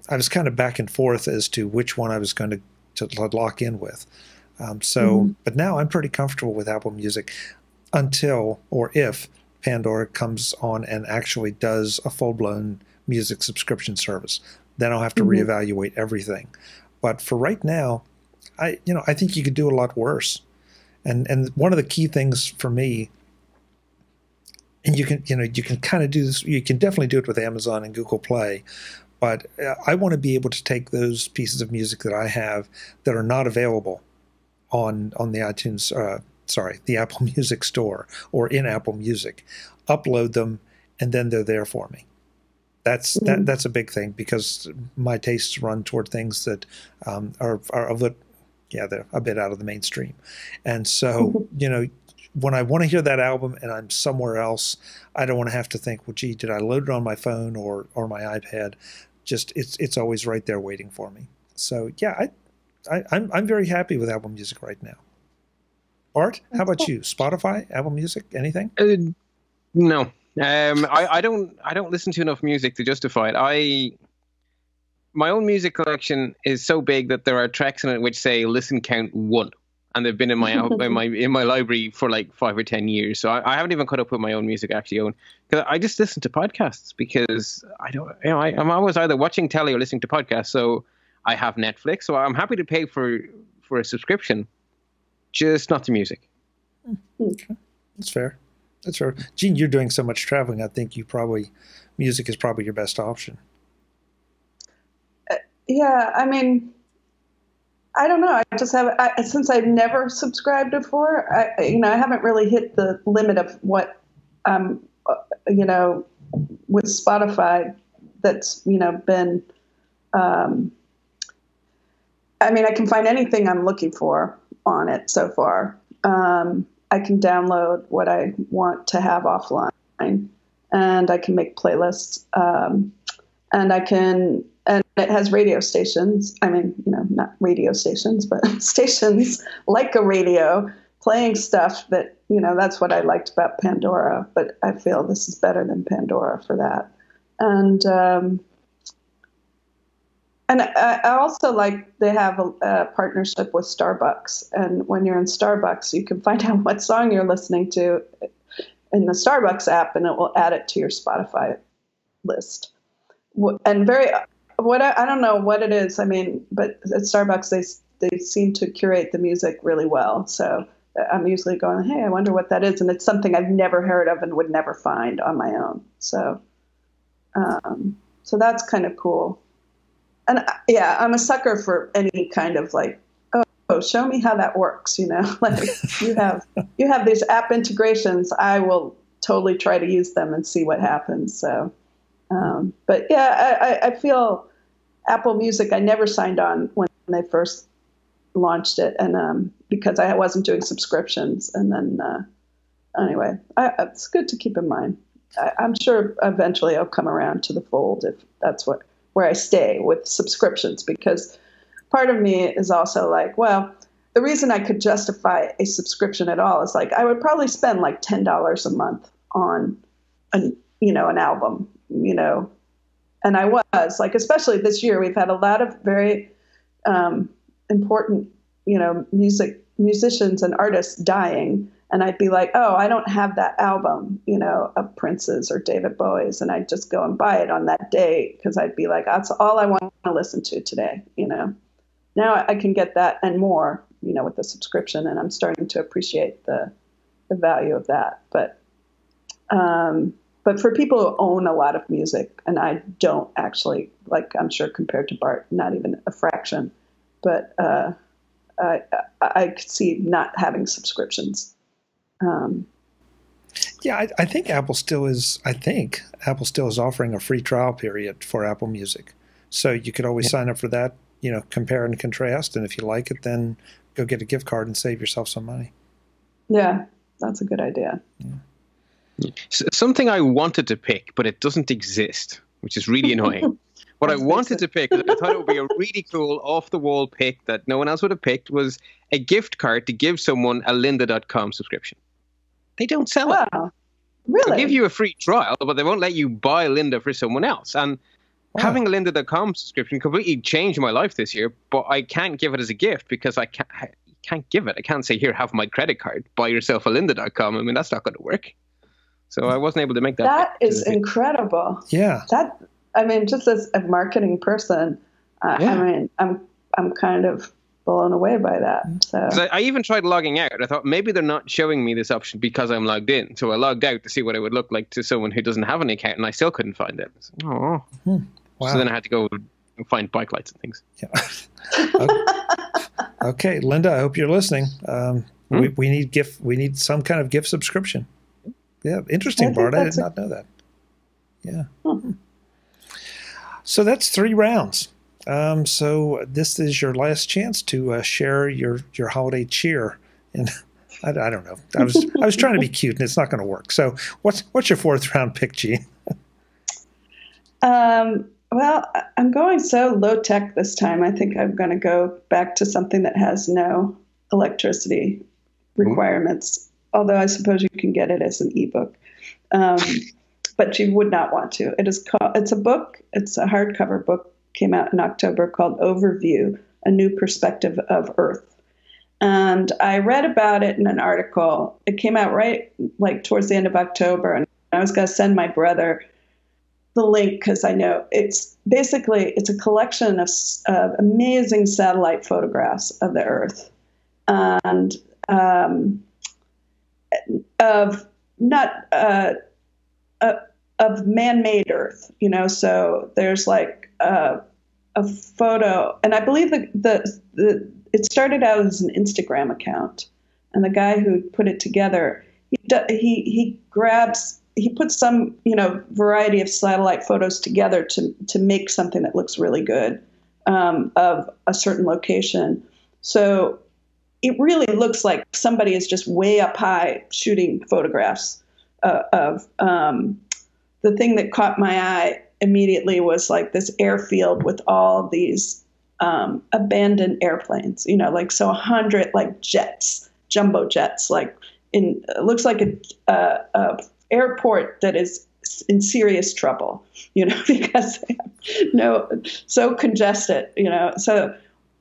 Speaker 1: I was kind of back and forth as to which one I was going to to lock in with. Um, so, mm-hmm. but now I'm pretty comfortable with Apple Music until or if Pandora comes on and actually does a full blown music subscription service. Then I'll have to mm-hmm. reevaluate everything. But for right now, I you know I think you could do a lot worse. And and one of the key things for me, and you can you know you can kind of do this. You can definitely do it with Amazon and Google Play. But uh, I want to be able to take those pieces of music that I have that are not available on on the iTunes, uh, sorry, the Apple [laughs] Music Store or in Apple Music, upload them, and then they're there for me. That's mm-hmm. that, that's a big thing because my tastes run toward things that um, are are a bit, yeah, they're a bit out of the mainstream, and so mm-hmm. you know when I want to hear that album and I'm somewhere else, I don't want to have to think, well, gee, did I load it on my phone or or my iPad? Just it's it's always right there waiting for me. So yeah, I I, am I'm, I'm very happy with Apple Music right now. Bart, how about you? Spotify, Apple Music, anything?
Speaker 3: Uh, no, um, I, I don't I don't listen to enough music to justify it. I my own music collection is so big that there are tracks in it which say listen count one, and they've been in my in my [laughs] in my library for like five or ten years. So I, I haven't even caught up with my own music actually own because I just listen to podcasts because I don't you know I, I'm always either watching telly or listening to podcasts. So I have Netflix, so I'm happy to pay for for a subscription, just not the music.
Speaker 1: Okay. That's fair. That's fair. Jean, you're doing so much traveling. I think you probably music is probably your best option.
Speaker 2: Uh, yeah, I mean, I don't know. I just have I, since I've never subscribed before. I, you know, I haven't really hit the limit of what, um, uh, you know, with Spotify. That's you know been um, I mean, I can find anything I'm looking for on it so far. Um, I can download what I want to have offline, and I can make playlists. Um, and I can, and it has radio stations. I mean, you know, not radio stations, but [laughs] stations like a radio playing stuff that, you know, that's what I liked about Pandora. But I feel this is better than Pandora for that. And, um, and I, also like they have a, a, partnership with Starbucks, and when you're in Starbucks, you can find [laughs] out what song you're listening to in the Starbucks app, and it will add it to your Spotify list. And very, what I, I don't know what it is. I mean, but at Starbucks they they seem to curate the music really well. So I'm usually going, hey, I wonder what that is, and it's something I've never heard of and would never find on my own. So, um, so that's kind of cool and yeah, I'm a sucker for any kind of like, oh, oh, show me how that works. You know, [laughs] like you have you have these app integrations. I will totally try to use them and see what happens. So, um, but yeah, I, I feel Apple Music. I never signed on when they first launched it, and um, because I wasn't doing subscriptions, and then uh, anyway, I, it's good to keep in mind. I, I'm sure eventually I'll come around to the fold if that's what where I stay with subscriptions because part of me is also like, well, the reason I could justify a subscription at all is like I would probably spend like ten dollars a month on an you know an album, you know, and I was like, especially this year, we've had a lot of very um, important you know music musicians and artists dying and I'd be like, oh, I don't have that album, you know, of Prince's or David Bowie's, and I'd just go and buy it on that day because I'd be like, that's all I want to listen to today, you know. Now I can get that and more, you know, with the subscription, and I'm starting to appreciate the the value of that. But um, but for people who own a lot of music, and I don't actually, like I'm sure compared to Bart, not even a fraction, but uh, I, I could see not having subscriptions. Um,
Speaker 1: yeah, I, I, think Apple still is. I think Apple still is offering a free trial period for Apple Music, so you could always yeah. sign up for that. You know, compare and contrast, and if you like it, then go get a gift card and save yourself some money.
Speaker 2: Yeah, that's a good idea.
Speaker 3: Yeah. Something I wanted to pick, but it doesn't exist, which is really annoying. [laughs] what I wanted to pick, I thought it would be a really cool off the wall pick that no one else would have picked, was a gift card to give someone a lynda.com subscription. They don't sell wow. it.
Speaker 2: Really?
Speaker 3: They'll give you a free trial, but they won't let you buy Lynda for someone else. And wow. having a Lynda.com subscription completely changed my life this year, but I can't give it as a gift because I can't, I can't give it. I can't say, here, have my credit card, buy yourself a Lynda.com. I mean, that's not going to work. So I wasn't able to make that.
Speaker 2: That is incredible.
Speaker 1: Yeah.
Speaker 2: That, I mean, just as a marketing person, uh, yeah. I mean, I'm I'm kind of blown away by that. So
Speaker 3: 'Cause I, I even tried logging out. I thought maybe they're not showing me this option because I'm logged in. So I logged out to see what it would look like to someone who doesn't have an account, and I still couldn't find it. Oh,
Speaker 1: Wow.
Speaker 3: so then I had to go and find bike lights and things. Yeah. [laughs]
Speaker 1: okay, Lynda, I hope you're listening. Um,
Speaker 3: Hmm?
Speaker 1: we, we need gift. We need some kind of gift subscription. Yeah, interesting,
Speaker 2: I
Speaker 1: Bart. I did
Speaker 2: a-
Speaker 1: not know that. Yeah. So that's three rounds. Um, so this is your last chance to uh, share your your holiday cheer. And [laughs] I, I don't know. I was I was trying to be cute, and it's not going to work. So what's what's your fourth round pick, Jean?
Speaker 2: Um, well, I'm going so low tech this time. I think I'm going to go back to something that has no electricity requirements. Although I suppose you can get it as an ebook, um, but you would not want to. It is called. It's a book. It's a hardcover book. Came out in October called Overview: A New Perspective of Earth. And I read about it in an article. It came out right like towards the end of October, and I was going to send my brother the link because I know it's basically it's a collection of, of amazing satellite photographs of the Earth and um, of not uh, uh, of man-made Earth. You know, so there's like a photo, and I believe the, the the it started out as an Instagram account, and the guy who put it together he he he grabs he puts some you know variety of satellite photos together to to make something that looks really good um, of a certain location. So it really looks like somebody is just way up high shooting photographs uh, of. Um, the thing that caught my eye immediately was like this airfield with all these um, abandoned airplanes. You know, like so a hundred like jets, jumbo jets, like in looks like a, a, a airport that is in serious trouble, you know, [laughs] because they have no so congested, you know. So,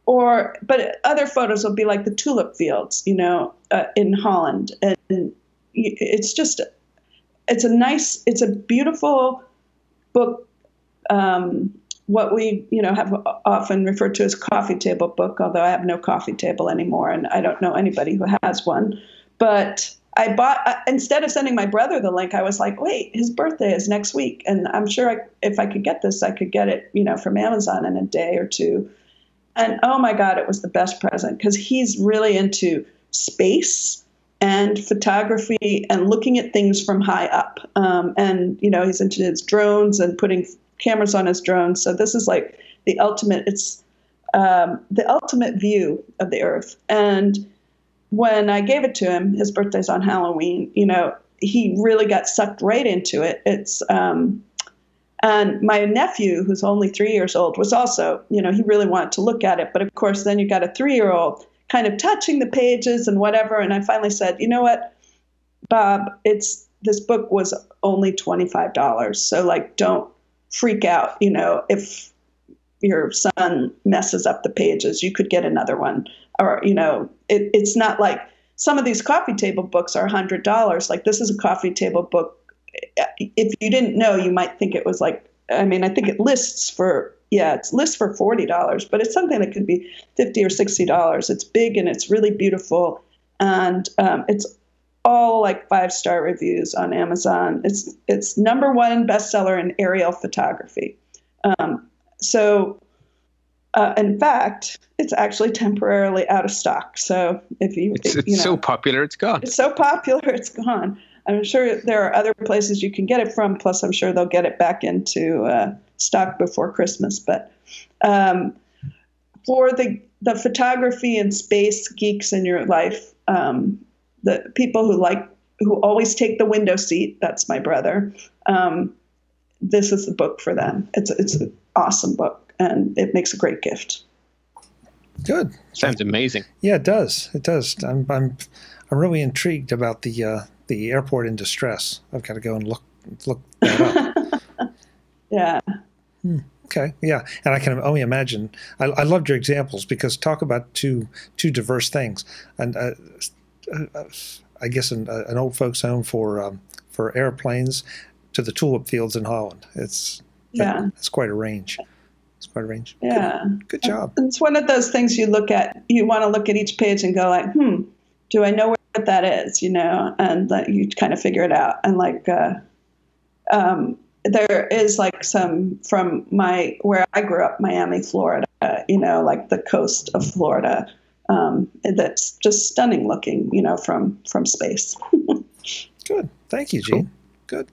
Speaker 2: or but other photos will be like the tulip fields, you know, uh, in Holland, and it's just it's a nice, it's a beautiful book. Um, what we you know have often referred to as coffee table book, although I have no coffee table anymore, and I don't know anybody who has one. But I bought uh, instead of sending my brother the link, I was like, wait, his birthday is next week, and I'm sure I, if I could get this, I could get it, you know, from Amazon in a day or two. And oh my God, it was the best present because he's really into space and photography and looking at things from high up. Um, and you know, he's into his drones and putting cameras on his drones. So this is like the ultimate. It's um, the ultimate view of the Earth. And when I gave it to him, his birthday's on Halloween. You know, he really got sucked right into it. It's um, and my nephew, who's only three years old, was also, you know, he really wanted to look at it. But of course, then you got a three-year-old kind of touching the pages and whatever. And I finally said, you know what, Bob, it's this book was only twenty-five dollars. So like, don't freak out. You know, if your son messes up the pages, you could get another one. Or you know, it, it's not like some of these coffee table books are hundred dollars. Like this is a coffee table book. If you didn't know, you might think it was like. I mean, I think it lists for yeah, it's lists for forty dollars, but it's something that could be fifty or sixty dollars. It's big and it's really beautiful, and um, it's all like five star reviews on Amazon. It's it's number one bestseller in aerial photography. Um, so, uh, in fact, it's actually temporarily out of stock. So if you
Speaker 3: It's,
Speaker 2: you
Speaker 3: it's
Speaker 2: know,
Speaker 3: so popular, it's gone.
Speaker 2: it's so popular, it's gone. I'm sure there are other places you can get it from. Plus, I'm sure they'll get it back into uh, stock before Christmas. But um, for the the photography and space geeks in your life, um, the people who like who always take the window seat, that's my brother. Um, this is the book for them. It's it's an awesome book, and it makes a great gift.
Speaker 1: Good.
Speaker 3: Sounds amazing.
Speaker 1: Yeah, it does. It does. I'm I'm I'm really intrigued about the uh, the airport in distress. I've got to go and look look that up. [laughs]
Speaker 2: Yeah.
Speaker 1: Okay, yeah, and I can only imagine. I, I loved your examples because talk about two two diverse things, and uh, uh, I guess an, uh, an old folks' home for um, for airplanes to the tulip fields in Holland. It's
Speaker 2: Yeah.
Speaker 1: it's quite a range. It's quite a range.
Speaker 2: Yeah.
Speaker 1: Good, good job.
Speaker 2: It's one of those things you look at. You want to look at each page and go like, hmm, do I know what that is? You know, and uh, you kind of figure it out. And like, uh, um, there is like some from my where I grew up, Miami, Florida. You know, like the coast of Florida. Um, that's just stunning looking. You know, from from space. [laughs]
Speaker 1: Good. Thank you, Jean. Good.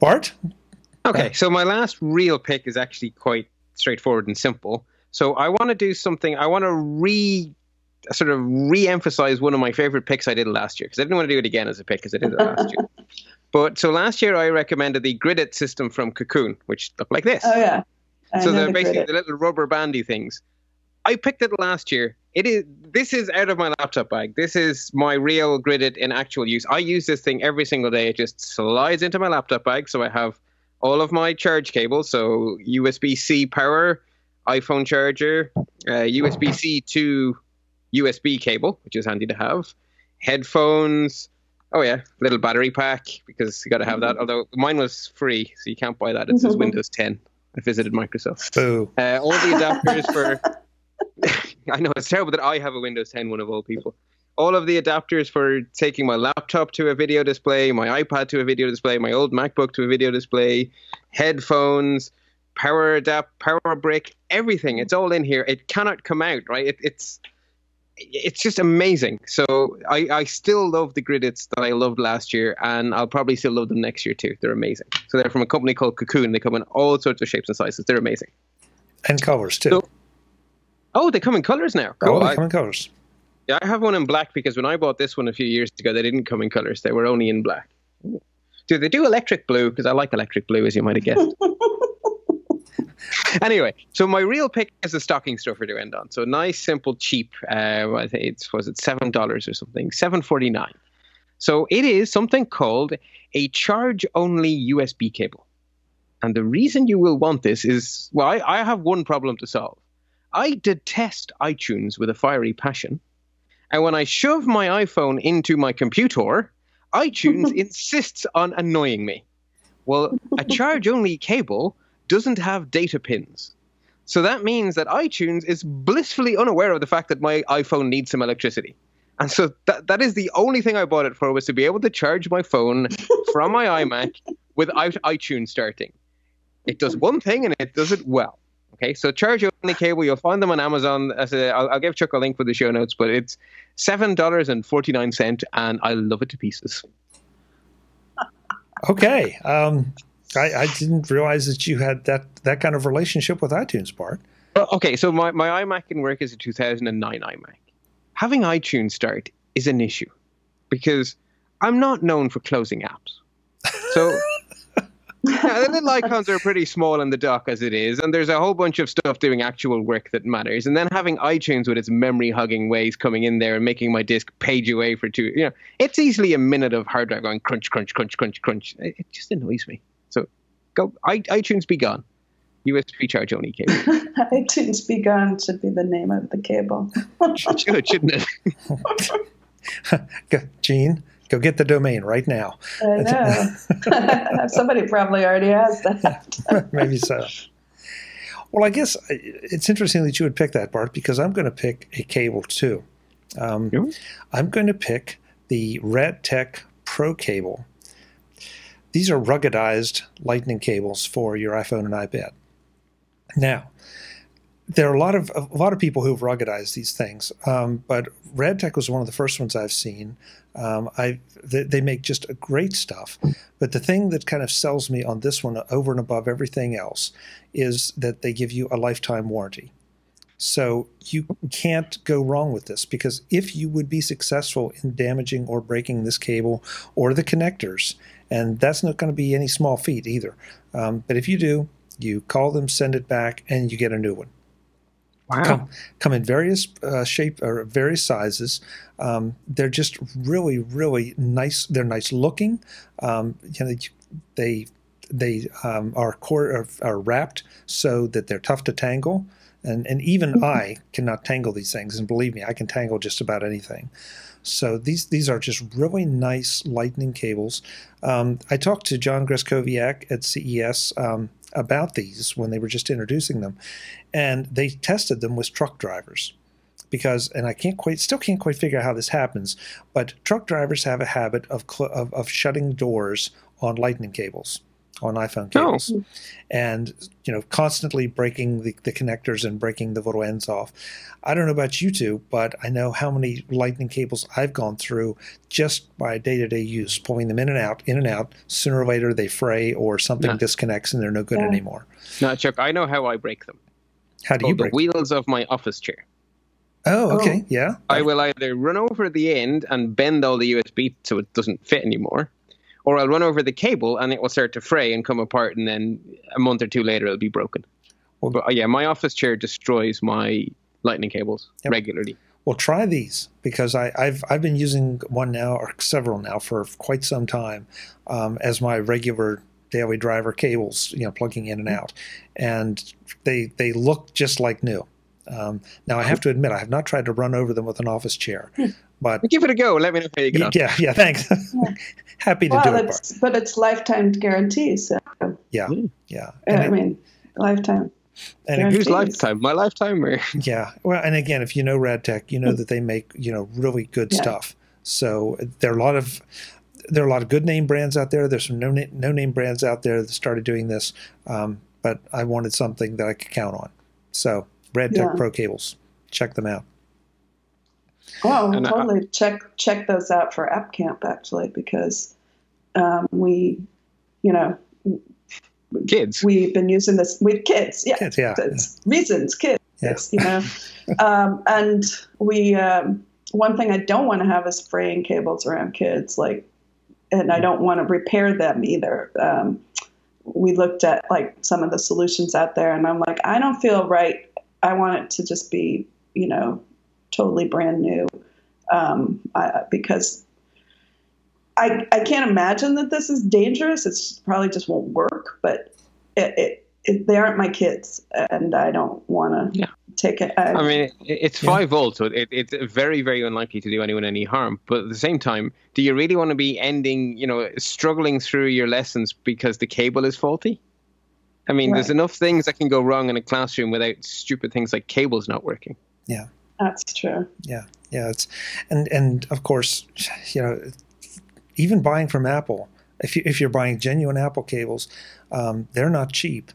Speaker 1: Bart?
Speaker 3: Okay, so my last real pick is actually quite straightforward and simple. So I want to do something, I want to re sort of re-emphasize one of my favorite picks I did last year because I didn't want to do it again as a pick because I did it last year. [laughs] But so last year I recommended the Grid-It system from Cocoon, which looked like this.
Speaker 2: Oh yeah. I
Speaker 3: so they're
Speaker 2: the
Speaker 3: basically the little rubber bandy things. I picked it last year. It is this is out of my laptop bag. This is my real Grid-It in actual use. I use this thing every single day. It just slides into my laptop bag, so I have all of my charge cables. So USB C power, iPhone charger, uh, USB C to USB cable, which is handy to have, headphones. Oh yeah, little battery pack because you got to have that. Although mine was free, so you can't buy that. It says Windows 10. I visited Microsoft.
Speaker 1: Boo.
Speaker 3: Uh, all the adapters for. [laughs] [laughs] I know it's terrible that I have a Windows 10 one of all people. All of the adapters for taking my laptop to a video display, my iPad to a video display, my old MacBook to a video display, headphones, power adapt, power brick, everything. It's all in here. It cannot come out, right? It, it's it's just amazing. So I, I still love the Grid-Its that I loved last year, and I'll probably still love them next year too. They're amazing. So they're from a company called Cocoon. They come in all sorts of shapes and sizes. They're amazing.
Speaker 1: And colors, too.
Speaker 3: So- Oh, they come in colors now.
Speaker 1: oh,
Speaker 3: Cool.
Speaker 1: they come in colors.
Speaker 3: yeah, I have one in black because when I bought this one a few years ago, they didn't come in colors. They were only in black. Do they do electric blue? Because I like electric blue, as you might have guessed. [laughs] [laughs] anyway, so my real pick is a stocking stuffer to end on. So nice, simple, cheap. Uh, I think it's was it seven dollars or something, seven forty nine. So it is something called a charge-only USB cable. And the reason you will want this is well, I, I have one problem to solve. I detest iTunes with a fiery passion. And when I shove my iPhone into my computer, iTunes [laughs] insists on annoying me. Well, a charge only cable doesn't have data pins. So that means that iTunes is blissfully unaware of the fact that my iPhone needs some electricity. And so that, that is the only thing I bought it for was to be able to charge my phone [laughs] from my iMac without iTunes starting. It does one thing and it does it well. Okay, so charge only cable. You'll find them on Amazon. As a, I'll, I'll give Chuck a link for the show notes, but it's seven dollars and forty nine cent, and I love it to pieces.
Speaker 1: Okay. Um, I, I didn't realize that you had that, that kind of relationship with iTunes, Bart.
Speaker 3: Well, okay, so my, my iMac in work is a 2009 iMac. Having iTunes start is an issue because I'm not known for closing apps. So [laughs] yeah, the little icons are pretty small in the dock as it is, and there's a whole bunch of stuff doing actual work that matters. And then having iTunes with its memory hugging ways coming in there and making my disk page away for two, you know, it's easily a minute of hard drive going crunch, crunch, crunch, crunch, crunch. It, it just annoys me. So go, I, iTunes be gone. USB charge only cable. [laughs]
Speaker 2: iTunes Be Gone should be the name of the cable.
Speaker 3: Should, shouldn't it?
Speaker 1: Go- [laughs] Jean, go get the domain right now.
Speaker 2: I know. [laughs] Somebody probably already has that.
Speaker 1: Maybe so. Well, I guess it's interesting that you would pick that, Bart, because I'm going to pick a cable too. Um,
Speaker 3: Yeah.
Speaker 1: I'm going to pick the RadTech Pro cable. These are ruggedized lightning cables for your iPhone and iPad. Now, there are a lot of a lot of people who've ruggedized these things, um, but RadTech was one of the first ones I've seen. Um, I they, they make just great stuff, but the thing that kind of sells me on this one over and above everything else is that they give you a lifetime warranty. So you can't go wrong with this because if you would be successful in damaging or breaking this cable or the connectors, and that's not going to be any small feat either. Um, but if you do, you call them, send it back, and you get a new one come, come in various uh, shape or various sizes. Um, they're just really, really nice. They're nice looking. Um, you know, they they um, are, core, are are wrapped so that they're tough to tangle. And and even I cannot tangle these things. And believe me, I can tangle just about anything. So these these are just really nice lightning cables. Um, I talked to John Greskoviak at CES um, about these when they were just introducing them, and they tested them with truck drivers because and I can't quite still can't quite figure out how this happens, but truck drivers have a habit of of, of shutting doors on lightning cables on iPhone oh. cables, oh. and you know constantly breaking the, the connectors and breaking the little ends off. I don't know about you two, but I know how many lightning cables I've gone through just by day to day use, pulling them in and out, in and out. Sooner or later they fray or something no. disconnects and they're no good yeah. anymore.
Speaker 3: No, Chuck, I know how I break them.
Speaker 1: How do you oh, break
Speaker 3: the wheels them? of my office chair?
Speaker 1: Oh, oh. okay, oh. yeah.
Speaker 3: I will either run over the end and bend all the USB so it doesn't fit anymore, or I'll run over the cable and it will start to fray and come apart, and then a month or two later it'll be broken. Well, but uh, yeah, my office chair destroys my lightning cables yep. regularly.
Speaker 1: Well, try these because I, have I've been using one now or several now for quite some time um, as my regular daily driver cables, you know, plugging in and out, and they they look just like new. Um, now, I have to admit, I have not tried to run over them with an office chair, hmm. But
Speaker 3: give it a go. Let me know how you get on.
Speaker 1: Yeah, yeah, thanks. Yeah. [laughs] Happy to
Speaker 2: well,
Speaker 1: do
Speaker 2: it. But it's lifetime guarantee. So
Speaker 1: yeah, yeah.
Speaker 2: And I it, mean, lifetime.
Speaker 3: And whose lifetime? My lifetime, or [laughs]
Speaker 1: yeah. Well, and again, if you know RadTech, you know hmm. that they make you know really good yeah. stuff. So there are a lot of there are a lot of good name brands out there. There's some no name, no name brands out there that started doing this, um, but I wanted something that I could count on. So RadTech yeah. Pro cables. Check them out.
Speaker 2: Oh, and, uh, totally uh, check check those out for App Camp actually because um, we, you know,
Speaker 3: kids.
Speaker 2: We've been using this with kids. Yeah,
Speaker 1: kids, yeah.
Speaker 2: reasons, kids. Yes. You know, [laughs] um, and we. Um, one thing I don't want to have is fraying cables around kids, like, and I don't want to repair them either. Um, we looked at like some of the solutions out there, and I'm like, I don't feel right I want it to just be, you know, totally brand new um, I, because I, I can't imagine that this is dangerous. It's probably just won't work, but it, it, it they aren't my kids, and I don't want to
Speaker 3: yeah.
Speaker 2: take it.
Speaker 3: I, I mean, it's five yeah. volts, so it, it's very, very unlikely to do anyone any harm. But at the same time, do you really want to be ending, you know, struggling through your lessons because the cable is faulty? I mean, right. there's enough things that can go wrong in a classroom without stupid things like cables not working.
Speaker 1: Yeah,
Speaker 2: that's true.
Speaker 1: Yeah, yeah. It's and and of course, you know, even buying from Apple, if you if you're buying genuine Apple cables, um, they're not cheap.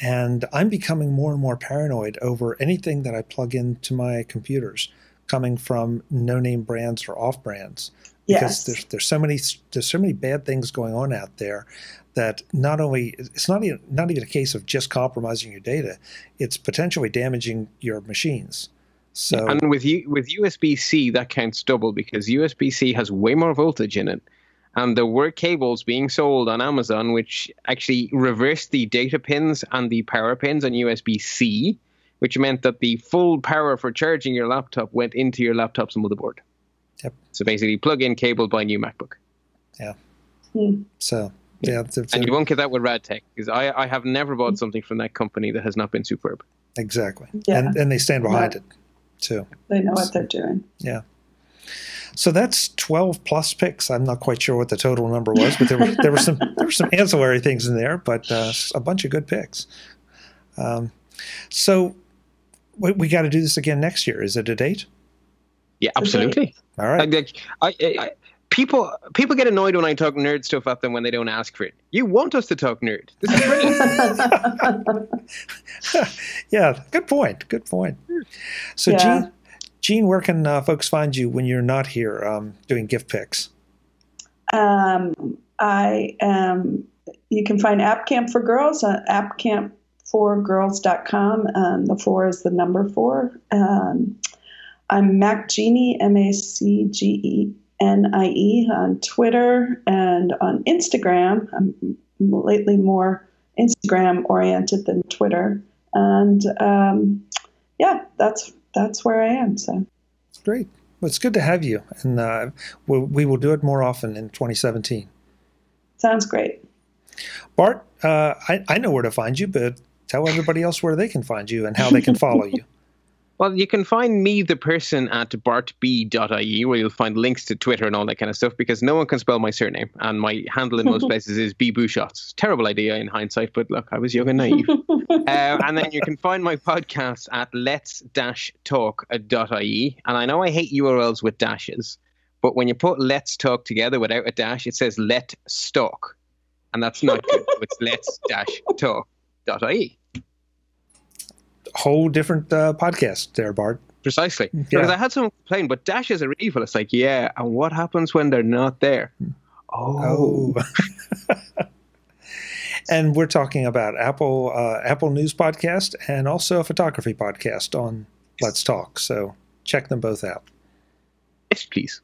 Speaker 1: And I'm becoming more and more paranoid over anything that I plug into my computers coming from no-name brands or off brands because yes. there's there's so many there's so many bad things going on out there that not only it's not even not even a case of just compromising your data, it's potentially damaging your machines. So
Speaker 3: and with U, with USB C that counts double because USB C has way more voltage in it, and there were cables being sold on Amazon which actually reversed the data pins and the power pins on USB C, which meant that the full power for charging your laptop went into your laptop's motherboard.
Speaker 1: Yep.
Speaker 3: So basically, plug in cable, buy new MacBook.
Speaker 1: Yeah. Mm. So yeah, it's,
Speaker 3: it's, and you won't get that with RadTech because I, I have never bought something from that company that has not been superb.
Speaker 1: Exactly, yeah. and and they stand behind yeah. it too.
Speaker 2: They know what they're doing.
Speaker 1: Yeah. So that's twelve plus picks. I'm not quite sure what the total number was, but there were there were some there were some ancillary things in there, but uh, a bunch of good picks. Um, so we, we got to do this again next year. Is it a date?
Speaker 3: Yeah, absolutely.
Speaker 1: All right.
Speaker 3: I, I, I, people people get annoyed when I talk nerd stuff at them when they don't ask for it. You want us to talk nerd. This is
Speaker 1: brilliant. [laughs] yeah, good point. Good point. So, yeah. Jean, Jean, where can uh, folks find you when you're not here um, doing gift picks?
Speaker 2: Um, I am. You can find App Camp for Girls at appcampforgirls.com. Um, the four is the number four. Um, I'm Mac Genie, M A C G E N I E on Twitter and on Instagram. I'm lately more Instagram oriented than Twitter, and um, yeah, that's that's where I am. So it's
Speaker 1: great. Well, it's good to have you, and uh, we'll, we will do it more often in 2017.
Speaker 2: Sounds great.
Speaker 1: Bart, uh, I, I know where to find you, but tell everybody else where they can find you and how they can follow [laughs] you.
Speaker 3: Well, you can find me, the person, at bartb.ie, where you'll find links to Twitter and all that kind of stuff, because no one can spell my surname, and my handle in most [laughs] places is bbusschots. Terrible idea in hindsight, but look, I was young and naive. [laughs] uh, and then you can find my podcast at let's-talk.ie, and I know I hate URLs with dashes, but when you put let's talk together without a dash, it says let stalk, and that's not good. it's [laughs] let's-talk.ie
Speaker 1: whole different uh, podcast there, Bart.
Speaker 3: Precisely. Yeah. Because I had someone complain, but dashes are evil. It's like, yeah, and what happens when they're not there? Oh.
Speaker 1: oh. [laughs] and we're talking about Apple uh, Apple News podcast and also a photography podcast on Let's Talk. So check them both out.
Speaker 3: Yes, please.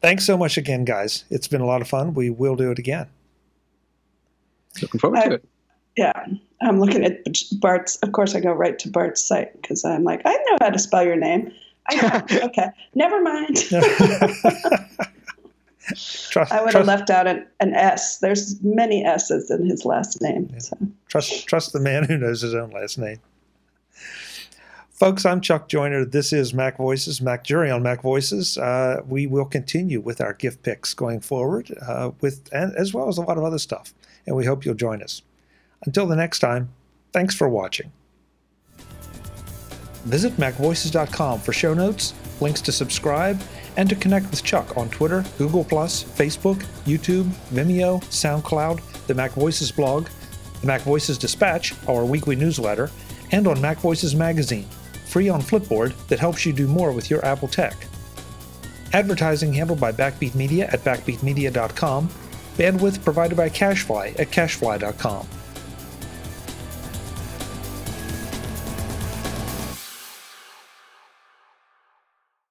Speaker 1: Thanks so much again, guys. It's been a lot of fun. We will do it again.
Speaker 3: Looking forward to it.
Speaker 2: Yeah. I'm looking at Bart's. Of course, I go right to Bart's site because I'm like, I know how to spell your name. I know. [laughs] okay, never mind. [laughs] trust, I would have left out an, an S. There's many S's in his last name. Yeah. So.
Speaker 1: Trust trust the man who knows his own last name. Folks, I'm Chuck Joiner. This is MacVoices, Mac Jury on MacVoices. Uh, we will continue with our gift picks going forward, uh, with and, as well as a lot of other stuff, and we hope you'll join us. Until the next time, thanks for watching. Visit MacVoices.com for show notes, links to subscribe, and to connect with Chuck on Twitter, Google, Facebook, YouTube, Vimeo, SoundCloud, the MacVoices blog, the MacVoices Dispatch, our weekly newsletter, and on MacVoices Magazine, free on Flipboard that helps you do more with your Apple tech. Advertising handled by Backbeat Media at backbeatmedia.com. Bandwidth provided by CacheFly at cachefly.com.